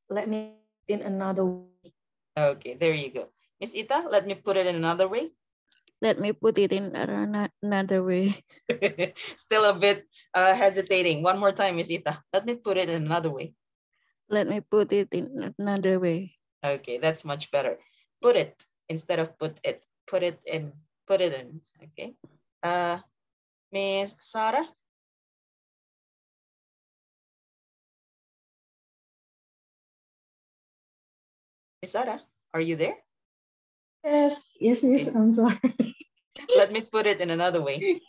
Let me in another way. Okay, there you go. Miss Ita, let me put it in another way. Let me put it in another way. *laughs* Still a bit uh, hesitating. One more time, Miss Ita. Let me put it in another way. Let me put it in another way. Okay, that's much better. Put it instead of put it. Put it in. Put it in. Okay. Uh, Miss Sarah. Miss Sarah, are you there? Yes, yes, yes, Okay. I'm sorry. *laughs* Let me put it in another way.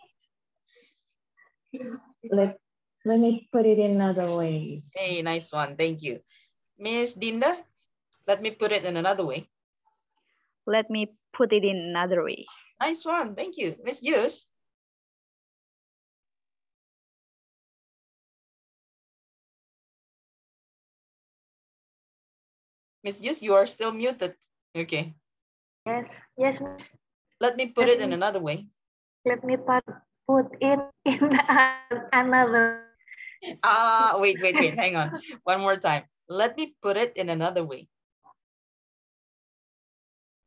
*laughs* Let, let me put it in another way. Hey, nice one. Thank you. Miss Dinda, let me put it in another way. Let me put it in another way. Nice one. Thank you. Miss Yus. Miss Yus, you are still muted. Okay. Yes, yes, miss. Let me put it in another way. Let me put put in in *laughs* another. Ah, wait, wait, wait. Hang on. One more time. Let me put it in another way.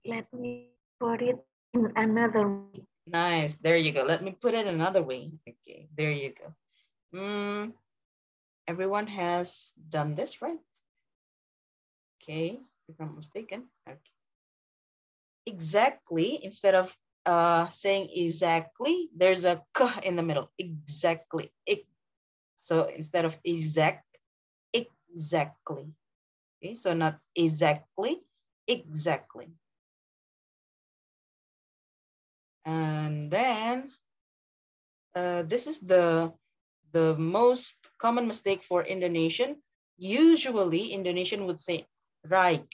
Let me put it in another way. Nice. There you go. Let me put it another way. Okay, there you go. Mm, everyone has done this, right? Okay, if I'm mistaken. Okay. Exactly, instead of uh, saying exactly, there's a k in the middle. Exactly. Ex- So instead of exact, exactly. Okay, so not exactly, exactly. And then uh, this is the, the most common mistake for Indonesian. Usually Indonesian would say right.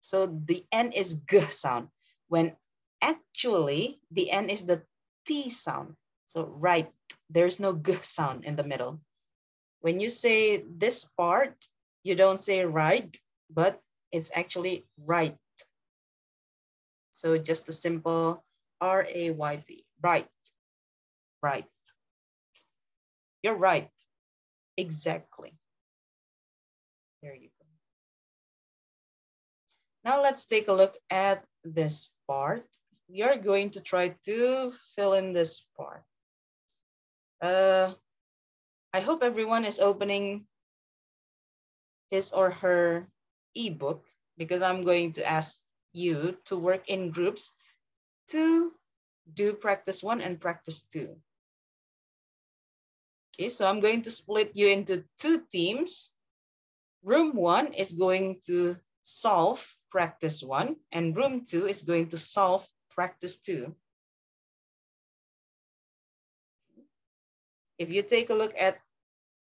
So the N is G sound when actually the N is the T sound. So right, there's no G sound in the middle. When you say this part, you don't say right, but it's actually right. So just a simple R-A-Y-T, right, right. You're right, exactly. There you go. Now let's take a look at this part. We are going to try to fill in this part. Uh, I hope everyone is opening his or her ebook because I'm going to ask you to work in groups to do practice one and practice two. Okay, so I'm going to split you into two teams. Room one is going to solve practice one and room two is going to solve practice two. If you take a look at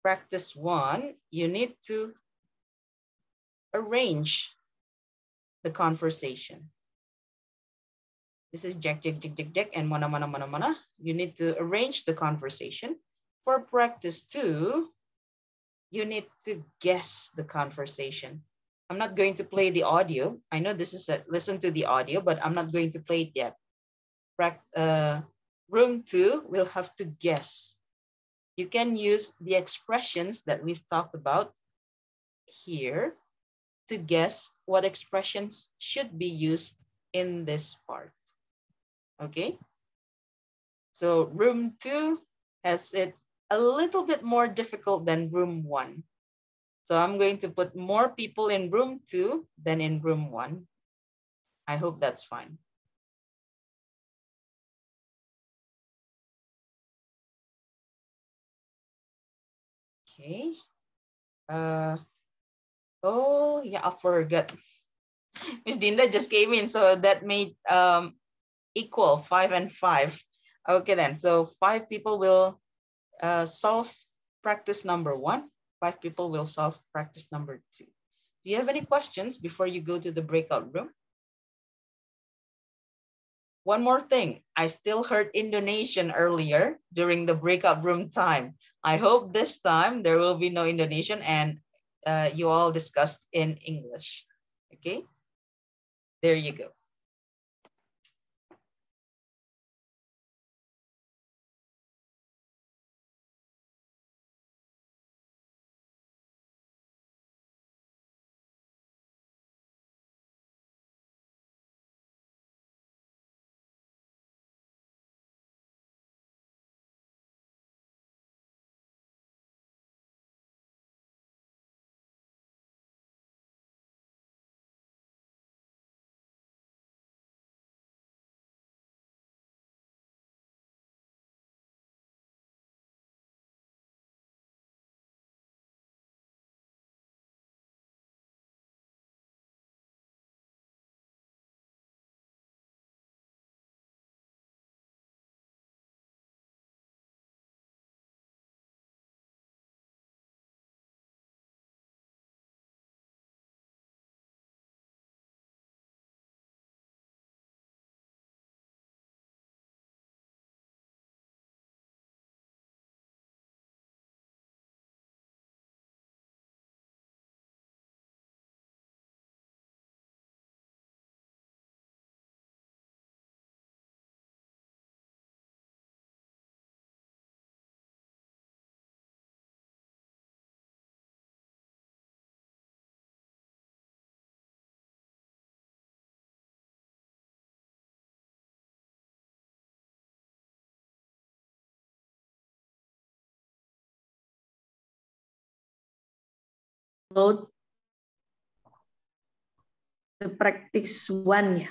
practice one, you need to arrange the conversation. This is Jack, Jack, Jack, Jack, Jack, and Mona, Mona, Mona, Mona. You need to arrange the conversation. For practice two, you need to guess the conversation. I'm not going to play the audio. I know this is a listen to the audio, but I'm not going to play it yet. Uh, room two, we'll have to guess you can use the expressions that we've talked about here to guess what expressions should be used in this part. Okay? So room two has it a little bit more difficult than room one. So I'm going to put more people in room two than in room one. I hope that's fine. Okay. Uh, oh, yeah, I forgot. *laughs* Miss Dinda just came in, so that made um, equal five and five. Okay, then, so five people will uh, solve practice number one. Five people will solve practice number two. Do you have any questions before you go to the breakout room? One more thing, I still heard Indonesian earlier during the breakout room time. I hope this time there will be no Indonesian and uh, you all discussed in English, okay? There you go. Load the practice one ya.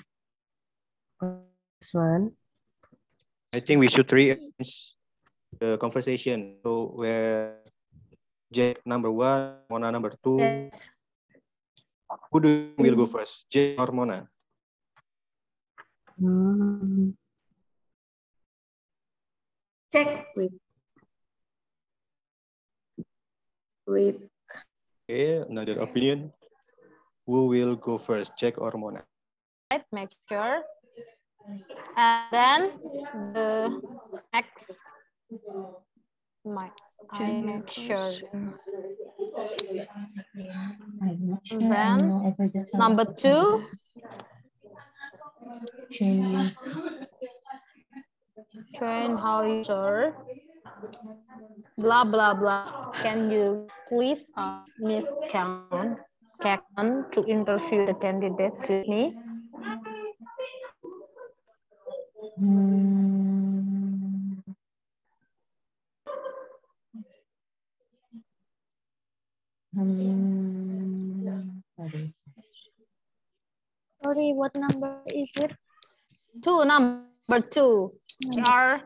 This one. I think we should rearrange the conversation. So where Jack number one, Mona number two. Yes. Who do you will go first, Jack or Mona? Hmm. Check with with Okay, another opinion. Who will go first, Jack or Mona? Right, make sure. And then the X, my, I make sure. I'm not sure. Then I know if I just have Number two, change. train user, blah, blah, blah. Can you please ask Miss Cameron, Cameron to interview the candidates with me? Hmm. Hmm. Sorry. Sorry, what number is it? Two, number two. We are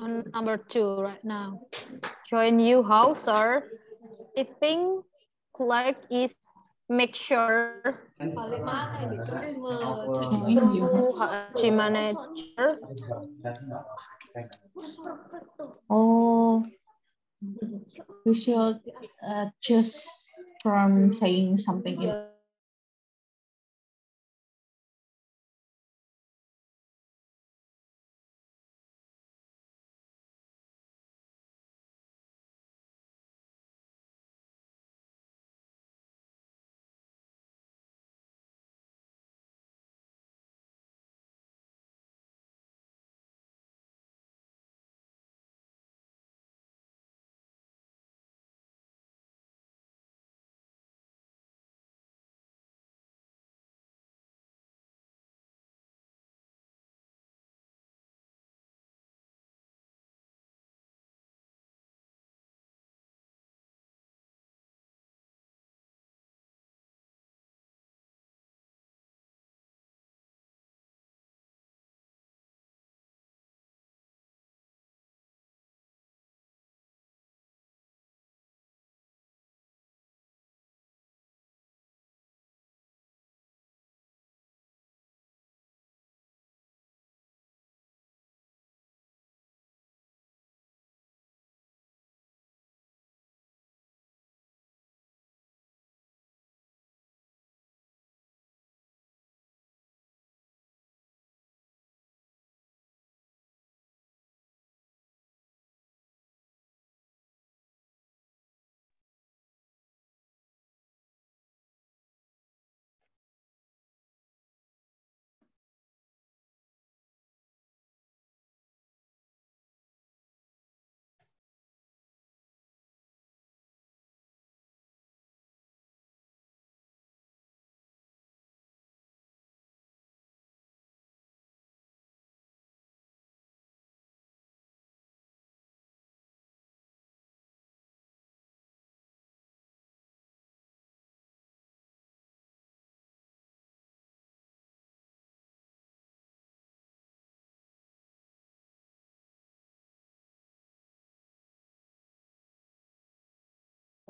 on number two right now. Join you house or I think Clark is make sure HG manager Oh, we should uh, choose from saying something in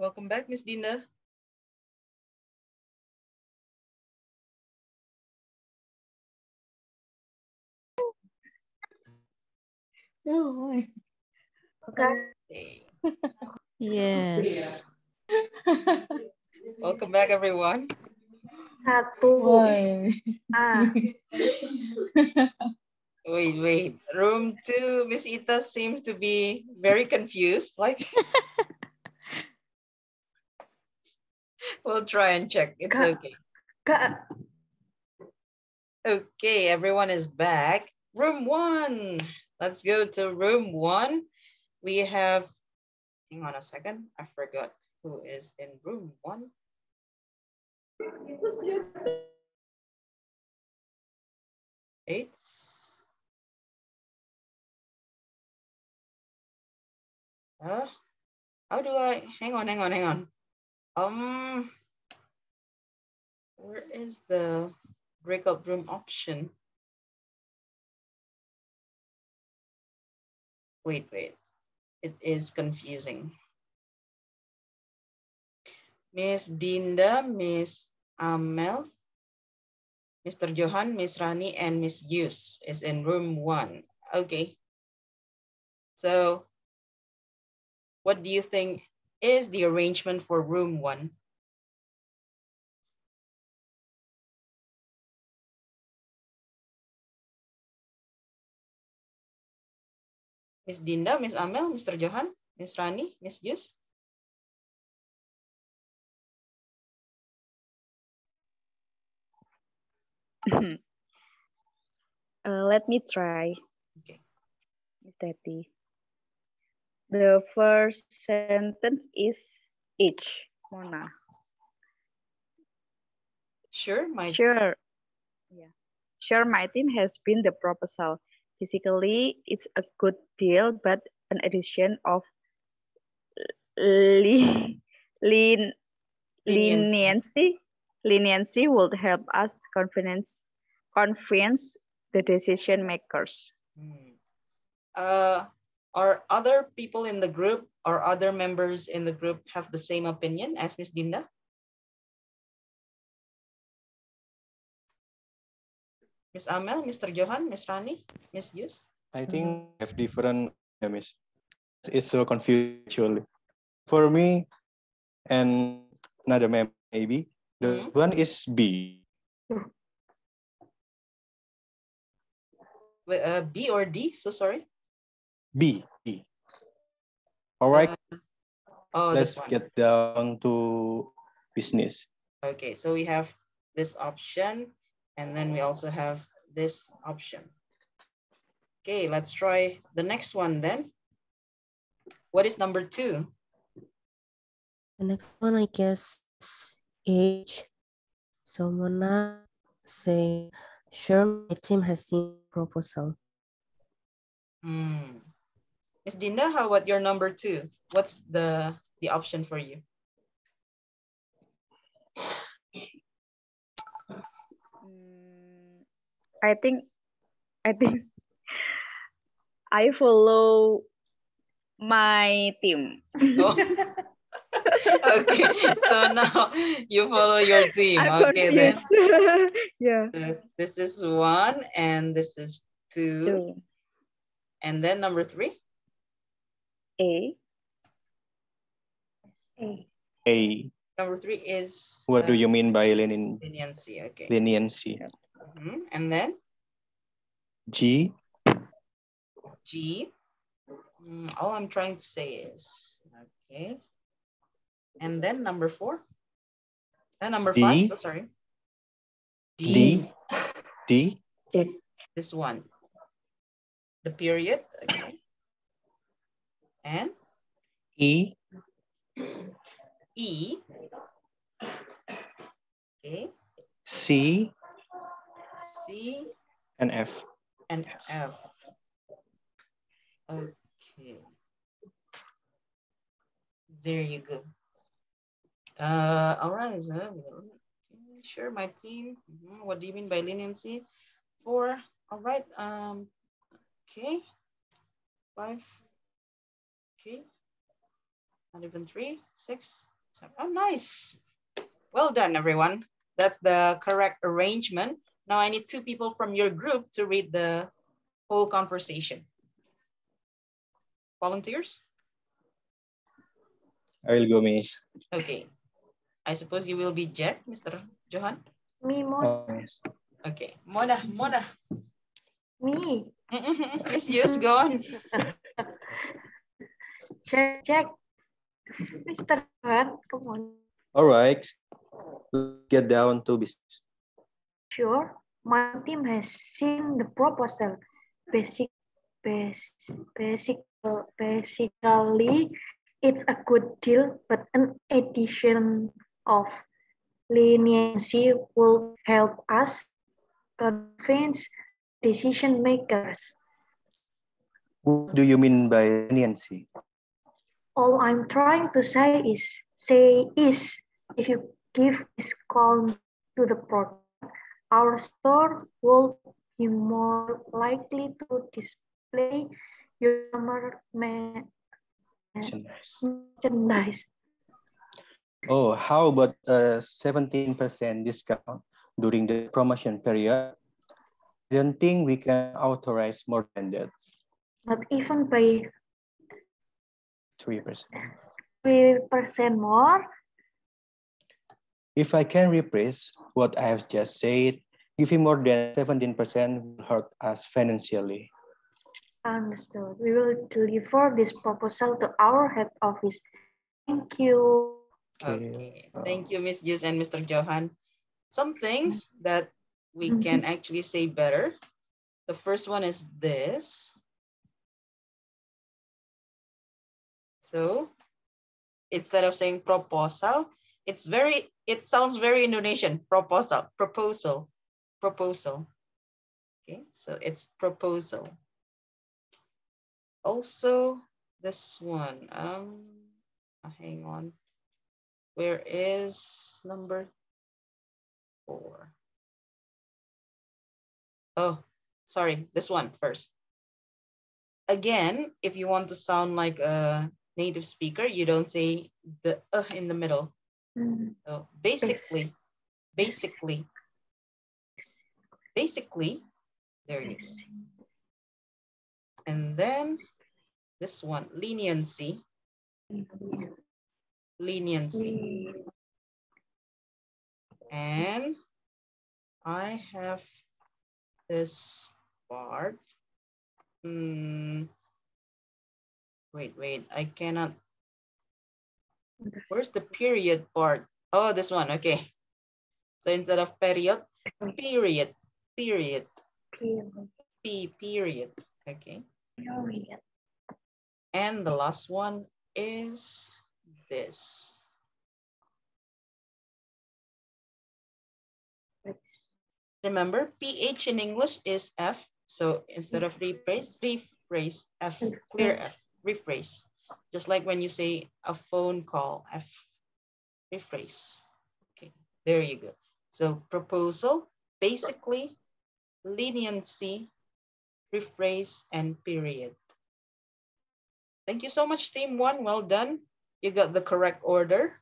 Welcome back, Miss Dina. Oh, Okay. Yes. Welcome back, everyone. Satu. Ah, *laughs* Wait, wait. Room two, Miss Ita seems to be very confused. Like, *laughs* *laughs* we'll try and check. It's Kak. okay. Kak, Okay, everyone is back. Room one. Let's go to room one. We have, hang on a second. I forgot who is in room one. It's, uh, how do I, hang on, hang on, hang on. Um, where is the breakout room option? Wait, wait. It is confusing. Miss Dinda, Miss Amel, Mr. Johan, Miss Rani, and Miss Yus is in room one. Okay. So what do you think is the arrangement for room one? Miss Dinda, Miss Amel, Mr. Johan, Miss Rani, Miss Yus. *clears throat* Uh, let me try. Okay. Miss Tati. The first sentence is each. Mona. Sure, my Sure. Yeah. Sure, my team has been the proposal. Physically, it's a good deal, but an addition of lean, lean, Leniency. leniency, would help us confidence, convince the decision makers. Hmm. Uh, are other people in the group or other members in the group have the same opinion as Miss Dinda? Miss Amel, Mr. Johan, Miss Rani, Miss Yus? I think have different yeah, miss. It's so confusing actually. For me and another mem maybe. The Mhm. one is B. Uh, B or D? So sorry. B. B. All right, Oh, let's get down to business. Okay, so we have this option, and then we also have this option. Okay, let's try the next one then. What is number two? The next one, I guess, is age. So Mona say, sure, my team has seen proposal. Hmm. Miss Dinda, how about your number two? What's the the option for you? Mm, I think, I think *laughs* I follow my team. Oh. *laughs* okay, so now you follow your team. *laughs* I'm okay, then yeah. Uh, this is one, and this is two, Two. and then number three. A. A. A. Number three is What do uh, you mean by lenient, leniency? Okay, leniency? Mhm, and then G. G. Mm, all I'm trying to say is okay, and then number four. And number D. five. So sorry. D. D. This one. The period. Okay. And E. E. Okay. C. C And F. and F. Okay. There you go. Uh, all right. So, sure, my team. Mhm, What do you mean by leniency? Four. All right. Um. Okay. Five. Okay. Not even three. Six. Oh, nice. Well done, everyone. That's the correct arrangement. Now I need two people from your group to read the whole conversation. Volunteers? I will go, Miss. Okay. I suppose you will be Jet, Mr. Johan? Me, Mon. Oh, yes. Okay. Mona, Mona. Me. Mm-hmm. Miss Yus, go on. *laughs* Check, check. Mr. Johan, come on. All right. Get down to business. Sure. My team has seen the proposal. Basic, bas, basic, basically, it's a good deal, but an addition of leniency will help us convince decision makers. What do you mean by leniency? All I'm trying to say is, say is, if you give discount to the product, our store will be more likely to display your mer- Merchandise. merchandise. Oh, how about a 17% discount during the promotion period? I don't think we can authorize more than that, Not even by 3%. 3% more. If I can rephrase what I have just said, giving more than 17% will hurt us financially. Understood. We will deliver this proposal to our head office. Thank you. Okay. Uh, Thank you, Miss Yus and Mr. Johan. Some things that we mm-hmm. can actually say better. The first one is this. So instead of saying proposal, it's very, it sounds very Indonesian, proposal, proposal, proposal. Okay, so it's proposal. Also, this one, um, hang on. Where is number four? Oh, sorry, this one first. Again, if you want to sound like a native speaker, you don't say the uh in the middle. Mm. So basically, basically, basically, there you go. And then this one, leniency. Leniency. And I have this part. Hmm. Wait, wait, I cannot. Where's the period part? Oh, this one, okay. So instead of period, period, period, P period, okay. Period. And the last one is this. Remember, PH in English is F. So instead of rephrase, rephrase F, clear F, rephrase. Just like when you say a phone call, F, rephrase. Okay, there you go. So proposal, basically, leniency, rephrase, and period. Thank you so much, team one. Well done. You got the correct order.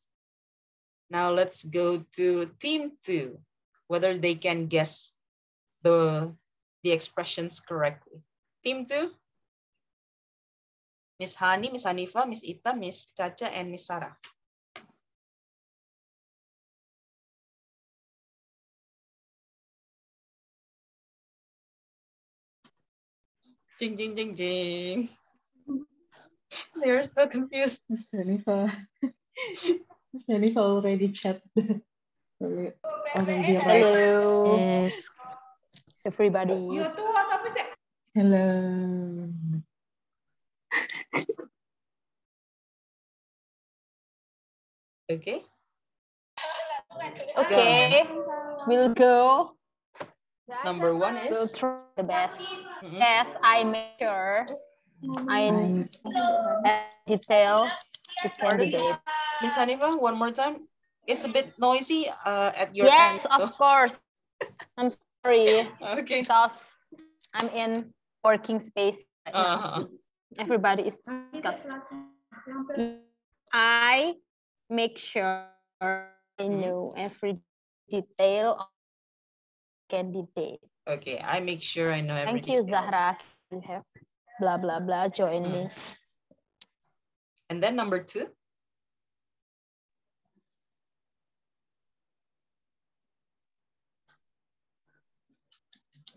Now let's go to team two, whether they can guess the, the expressions correctly. Team two, Miss Hani, Miss Hanifa, Miss Ita, Miss Chacha, and Miss Sarah. Jing, jing, jing, jing. *laughs* They're so confused. Jennifer. Jennifer already chat. already right. Hello, Yes. everybody. Hello. Okay. Okay, we'll go. Number one We'll is try the best. Mhm. Yes, I make sure I add detail the candidate. Miss Hanifa, one more time. It's a bit noisy uh, at your Yes, end. of course. I'm sorry *laughs* Okay. because I'm in working space. right. Uh-huh. Everybody is discussing. I make sure I Mm-hmm. know every detail of candidate. Okay, I make sure I know every Thank you, detail. Zara. You have blah blah blah. Join me. And then number two.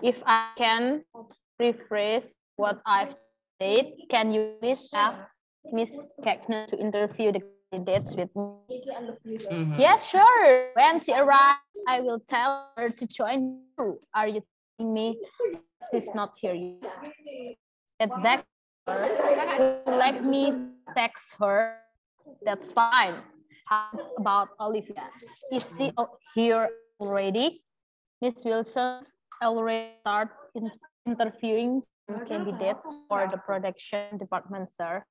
If I can rephrase what I've said, can you please ask Miss Keckner to interview the candidates with me? Mhm. Yes, sure. When she arrives, I will tell her to join you. Are you telling me she's not here yet? Exactly. Let me text her? That's fine. How about Olivia? Is she here already? Miss Wilson's already start in interviewing candidates for the production department, sir.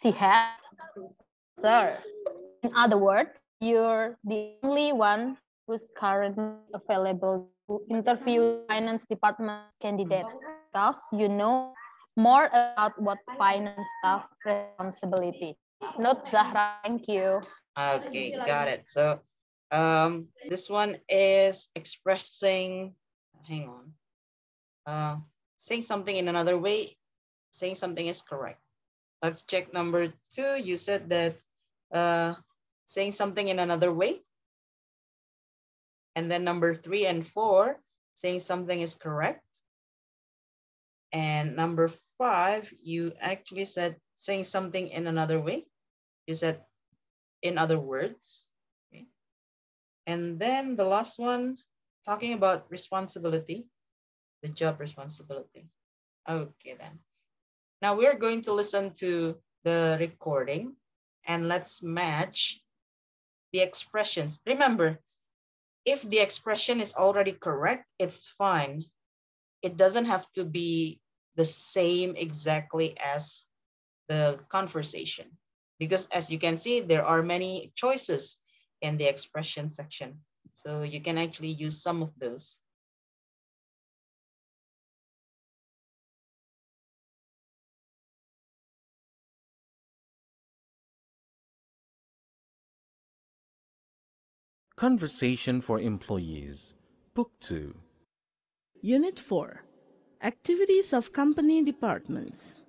She has, sir. In other words, you're the only one who's currently available to interview finance department candidates because you know more about what finance staff responsibility. Not Zara, thank you. Okay, got it. So um, this one is expressing, hang on, uh, saying something in another way, saying something is correct. Let's check number two. You said that uh, saying something in another way. And then number three and four, saying something is correct. And number five, you actually said saying something in another way. You said in other words. Okay. And then the last one, talking about responsibility, the job responsibility. Okay, then. Now we're going to listen to the recording and let's match the expressions. Remember, if the expression is already correct, it's fine. It doesn't have to be the same exactly as the conversation because as you can see, there are many choices in the expression section. So you can actually use some of those. Conversation for Employees, Book 2. Unit 4 Activities of Company Departments.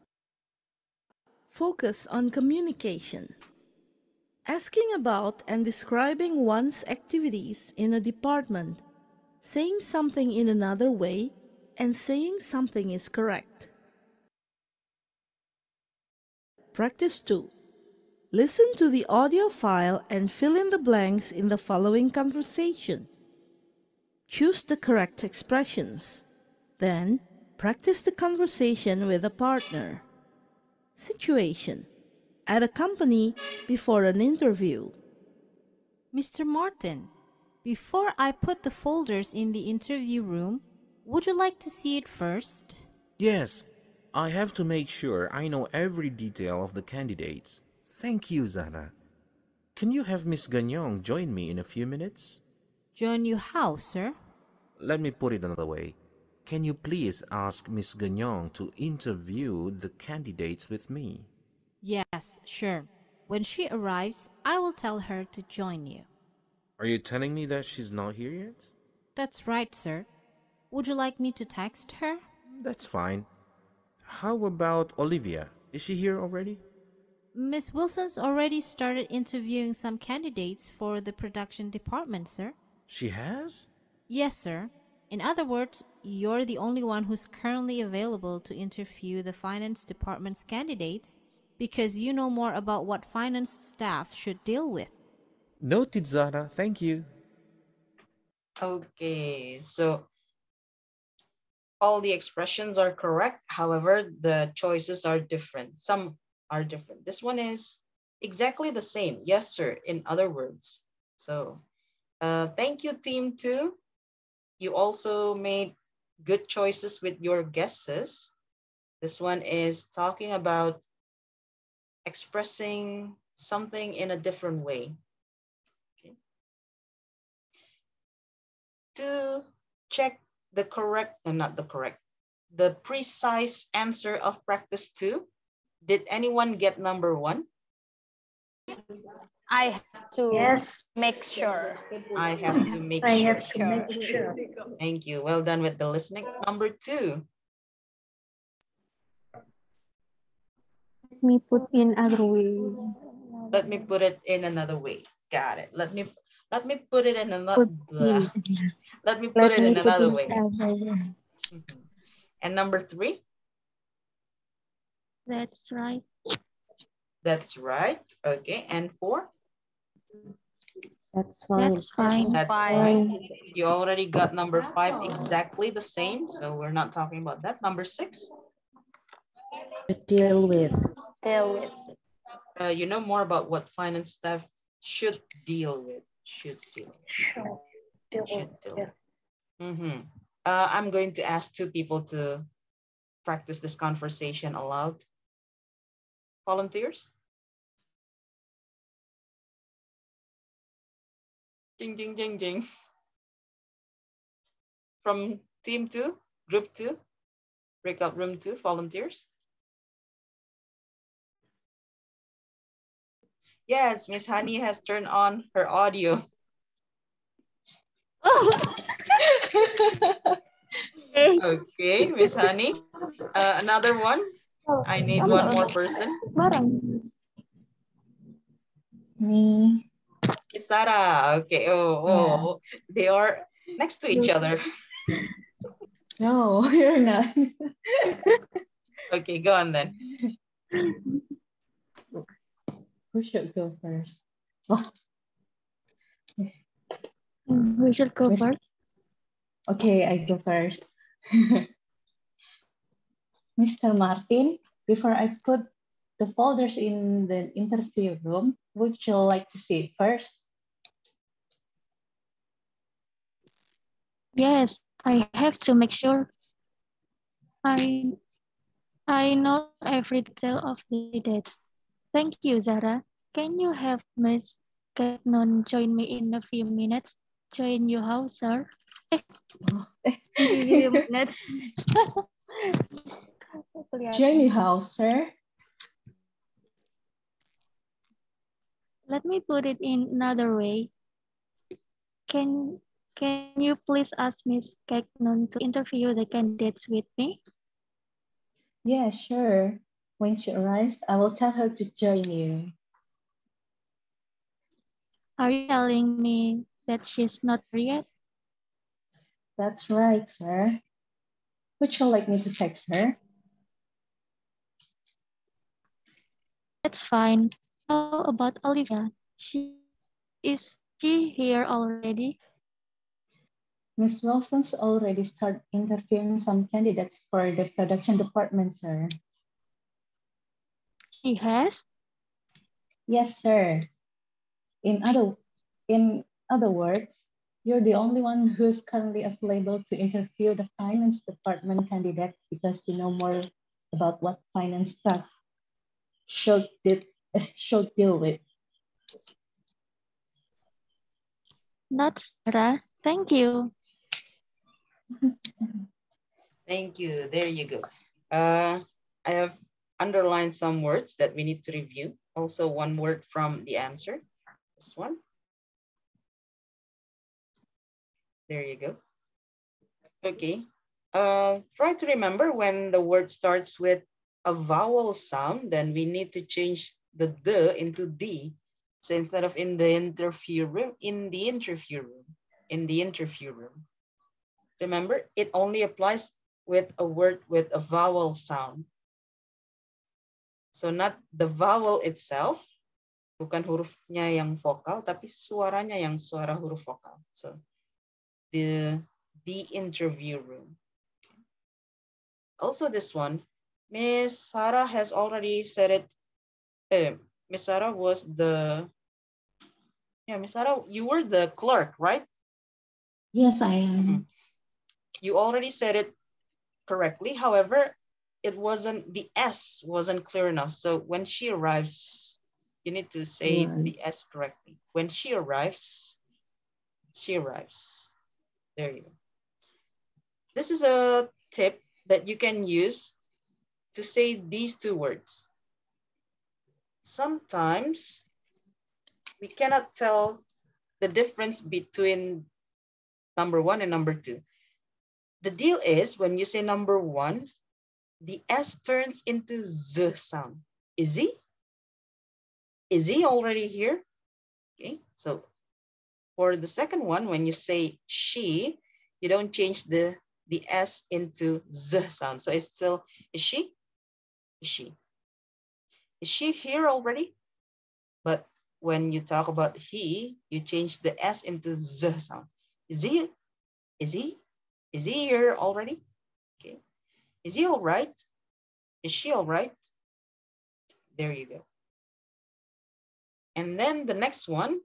Focus on communication. Asking about and describing one's activities in a department, saying something in another way, and saying something is correct. Practice 2. Listen to the audio file and fill in the blanks in the following conversation. Choose the correct expressions. Then, practice the conversation with a partner. Situation. At a company before an interview. Mr. Martin, before I put the folders in the interview room, would you like to see it first? Yes, I have to make sure I know every detail of the candidates. Thank you, Zara. Can you have Miss Gagnon join me in a few minutes? Join you how, sir? Let me put it another way. Can you please ask Miss Gagnon to interview the candidates with me? Yes, sure. When she arrives, I will tell her to join you. Are you telling me that she's not here yet? That's right, sir. Would you like me to text her? That's fine. How about Olivia? Is she here already? Miss Wilson's already started interviewing some candidates for the production department, sir. She has? Yes, sir. In other words, you're the only one who's currently available to interview the finance department's candidates because you know more about what finance staff should deal with. Noted, Zara. Thank you. Okay, so all the expressions are correct. However, the choices are different. Some are different. This one is exactly the same. Yes, sir, in other words. So uh, thank you, team two. You also made good choices with your guesses. This one is talking about expressing something in a different way. To check the correct, uh, not the correct, the precise answer of practice two, did anyone get number one? I have to Yes. make sure. I have to make I sure. have to make sure. Thank you. Well done with the listening. Number two. Let me put in other way. Let me put it in another way. Got it. Let me let me put it in another. in- Let me put Let it me in another in way. other way. Mm-hmm. And number three. That's right. That's right. Okay. And four. That's fine. That's fine. That's fine. fine. You already got number five exactly the same. So we're not talking about that. Number six. To deal with. Deal with. Uh, you know more about what finance staff should deal with. Should deal. Sure. Deal Should with, deal yeah. with. Mhm. Uh, I'm going to ask two people to practice this conversation aloud. Volunteers? Ding, ding, ding, ding. From team two, group two, breakout room two, volunteers? Yes, Miss Honey has turned on her audio. *laughs* *laughs* Okay, Miss Honey. Uh, another one. I need one more person. Barang. Me. Miss Sarah. Okay. Oh, oh, they are next to each other. No, *laughs* you're not. *laughs* Okay, go on then. Who should go first? Mm, We should go Miss- first. Okay, I go first. *laughs* Mr. Martin, before I put the folders in the interview room, would you like to see first? Yes, I have to make sure. I I know every detail of the dates. Thank you, Zara. Can you have Miss Gagnon join me in a few minutes? Join you how, sir? *laughs* Few minutes. *laughs* Jamie House, sir. Let me put it in another way. Can can you please ask Miss Gagnon to interview the candidates with me? Yeah, sure. When she arrives, I will tell her to join you. Are you telling me that she's not here yet? That's right, sir. Would you like me to text her? That's fine. How about Olivia? She is she here already? Miss Wilson's already started interviewing some candidates for the production department, sir. She has? Yes, sir. In other, in other words, you're the only one who's currently available to interview the finance department candidates because you know more about what finance staff should, did, *laughs* should deal with. That's Sarah. Thank you. Thank you. There you go. Uh, I have underlined some words that we need to review. Also, one word from the answer. This one. There you go. Okay. Uh, try to remember when the word starts with a vowel sound, then we need to change the the into d. So instead of in the interview room, in the interview room, in the interview room. Remember, it only applies with a word with a vowel sound. So not the vowel itself, bukan hurufnya yang vokal, tapi suaranya yang suara huruf vokal. So the the interview room. Also this one, Miss Sarah has already said it. Eh, Miss Sarah was the, yeah, Miss Sarah, you were the clerk, right? Yes, I am. You already said it correctly. However, it wasn't, the S wasn't clear enough. So when she arrives, you need to say the S correctly. When she arrives, she arrives. There you go. This is a tip that you can use to say these two words. Sometimes we cannot tell the difference between number one and number two. The deal is when you say number one, the S turns into Z sound. Is he? Is he already here? Okay, so for the second one, when you say she, you don't change the, the S into Z sound. So it's still, is she? Is she? Is she here already? But when you talk about he, you change the S into Z sound. Is he? Is he? Is he here already? Okay. Is he all right? Is she all right? There you go. And then the next one,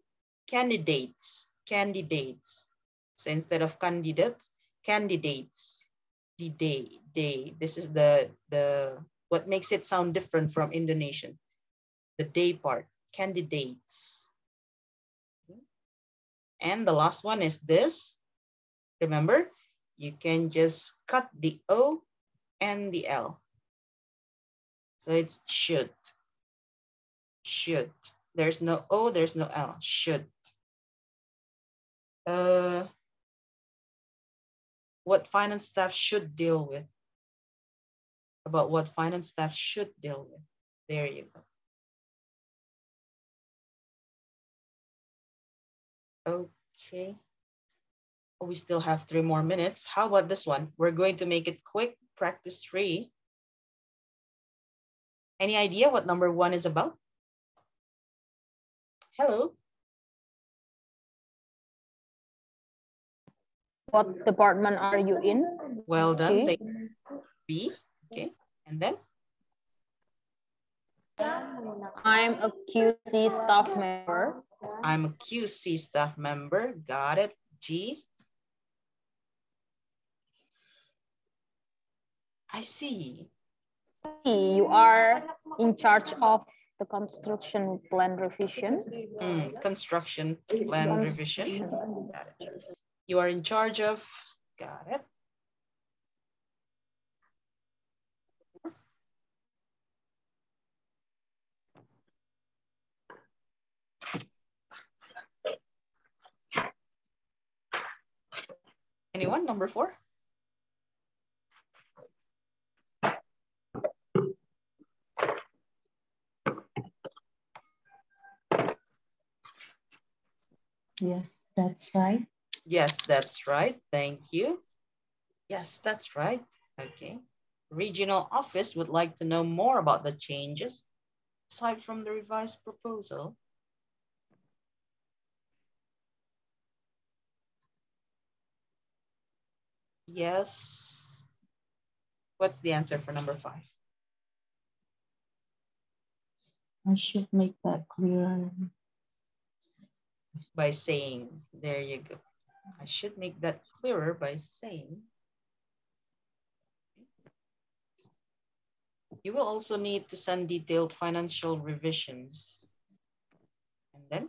candidates, candidates. So instead of candidates, candidates, the day, day. This is the, the what makes it sound different from Indonesian. The day part, candidates. And the last one is this. Remember, you can just cut the O and the L. So it's should, should. There's no O, there's no L, should. Uh, what finance staff should deal with. About what finance staff should deal with. There you go. Okay. Oh, we still have three more minutes. How about this one? We're going to make it quick, practice free. Any idea what number one is about? Hello. What department are you in? Well done. B. Okay. And then? I'm a QC staff member. I'm a QC staff member. Got it. G. I see. You are in charge of the construction plan revision. Mm, construction plan revision. Got it. You are in charge of, got it. Anyone, number four? Yes, that's right. Yes, that's right. Thank you. Yes, that's right. Okay. Regional office would like to know more about the changes aside from the revised proposal. Yes. What's the answer for number five? I should make that clearer. By saying, there you go. I should make that clearer by saying. You will also need to send detailed financial revisions. And then?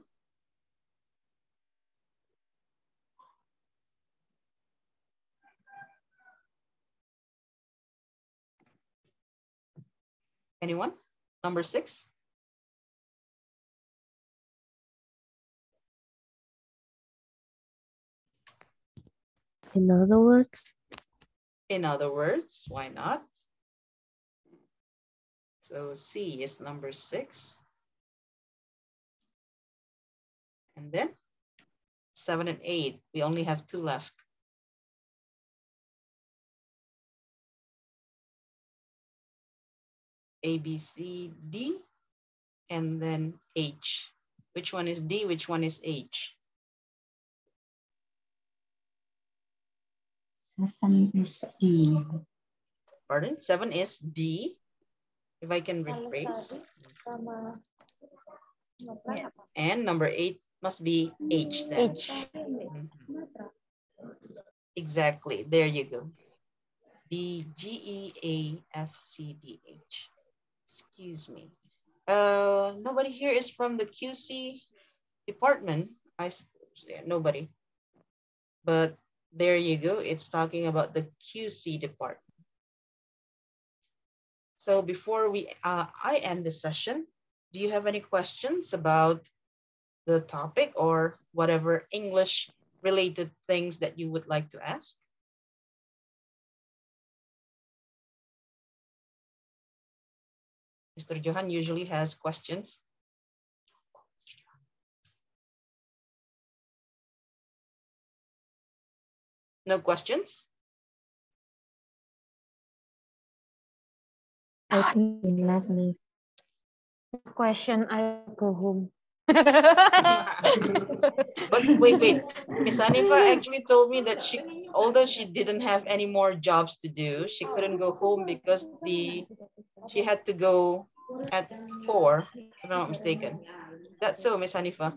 Anyone? Number six? In other words, In other words, why not? So C is number six. And then seven and eight, we only have two left. A, B, C, D, and then H. Which one is D, which one is H? Seven is D. Pardon, seven is D. If I can rephrase. And number eight must be H then. H. Exactly, there you go. B, G, E, A, F, C, D, H. Excuse me. Uh, nobody here is from the QC department, I suppose. Yeah, nobody. But there you go. It's talking about the QC department. So before we, uh, I end the session, do you have any questions about the topic or whatever English related things that you would like to ask? Mr. Johan usually has questions. No questions? I think me. Question, I go home. *laughs* But wait, wait. Miss Hanifa actually told me that she, although she didn't have any more jobs to do, she couldn't go home because the she had to go at four, if I'm not mistaken. That's so, Miss Hanifa.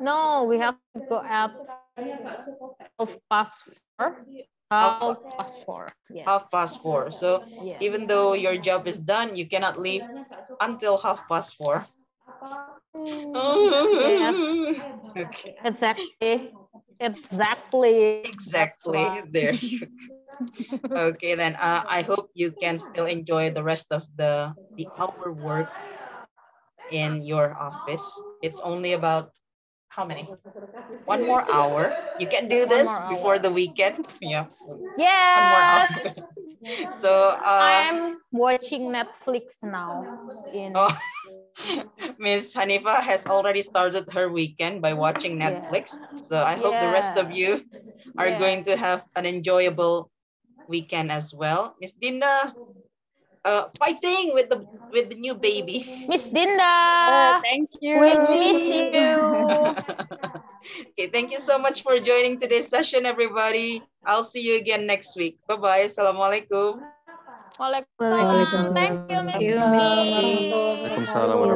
No, we have to go at half past four. Half past four. Yes. Half past four. So Yes. even though your job is done, you cannot leave until half past four. Yes. Okay. Exactly. Exactly. Exactly. There. you go. okay, then uh, I hope you can still enjoy the rest of the the hour work in your office. It's only about how many? *laughs* One more hour. You can do this before the weekend. Yeah. Yes. *laughs* So uh, I'm watching Netflix now. In Oh, *laughs* Miss Hanifa has already started her weekend by watching Netflix. So I hope the rest of you are Yeah. going to have an enjoyable weekend as well. Miss Dinda, uh, fighting with the with the new baby. Miss Dinda. Oh, thank you. We miss you. *laughs* okay, thank you so much for joining today's session, everybody. I'll see you again next week. Bye bye. Assalamualaikum. Waalaikumsalam. Thank you, Miss. Waalaikumsalam warahmatullahi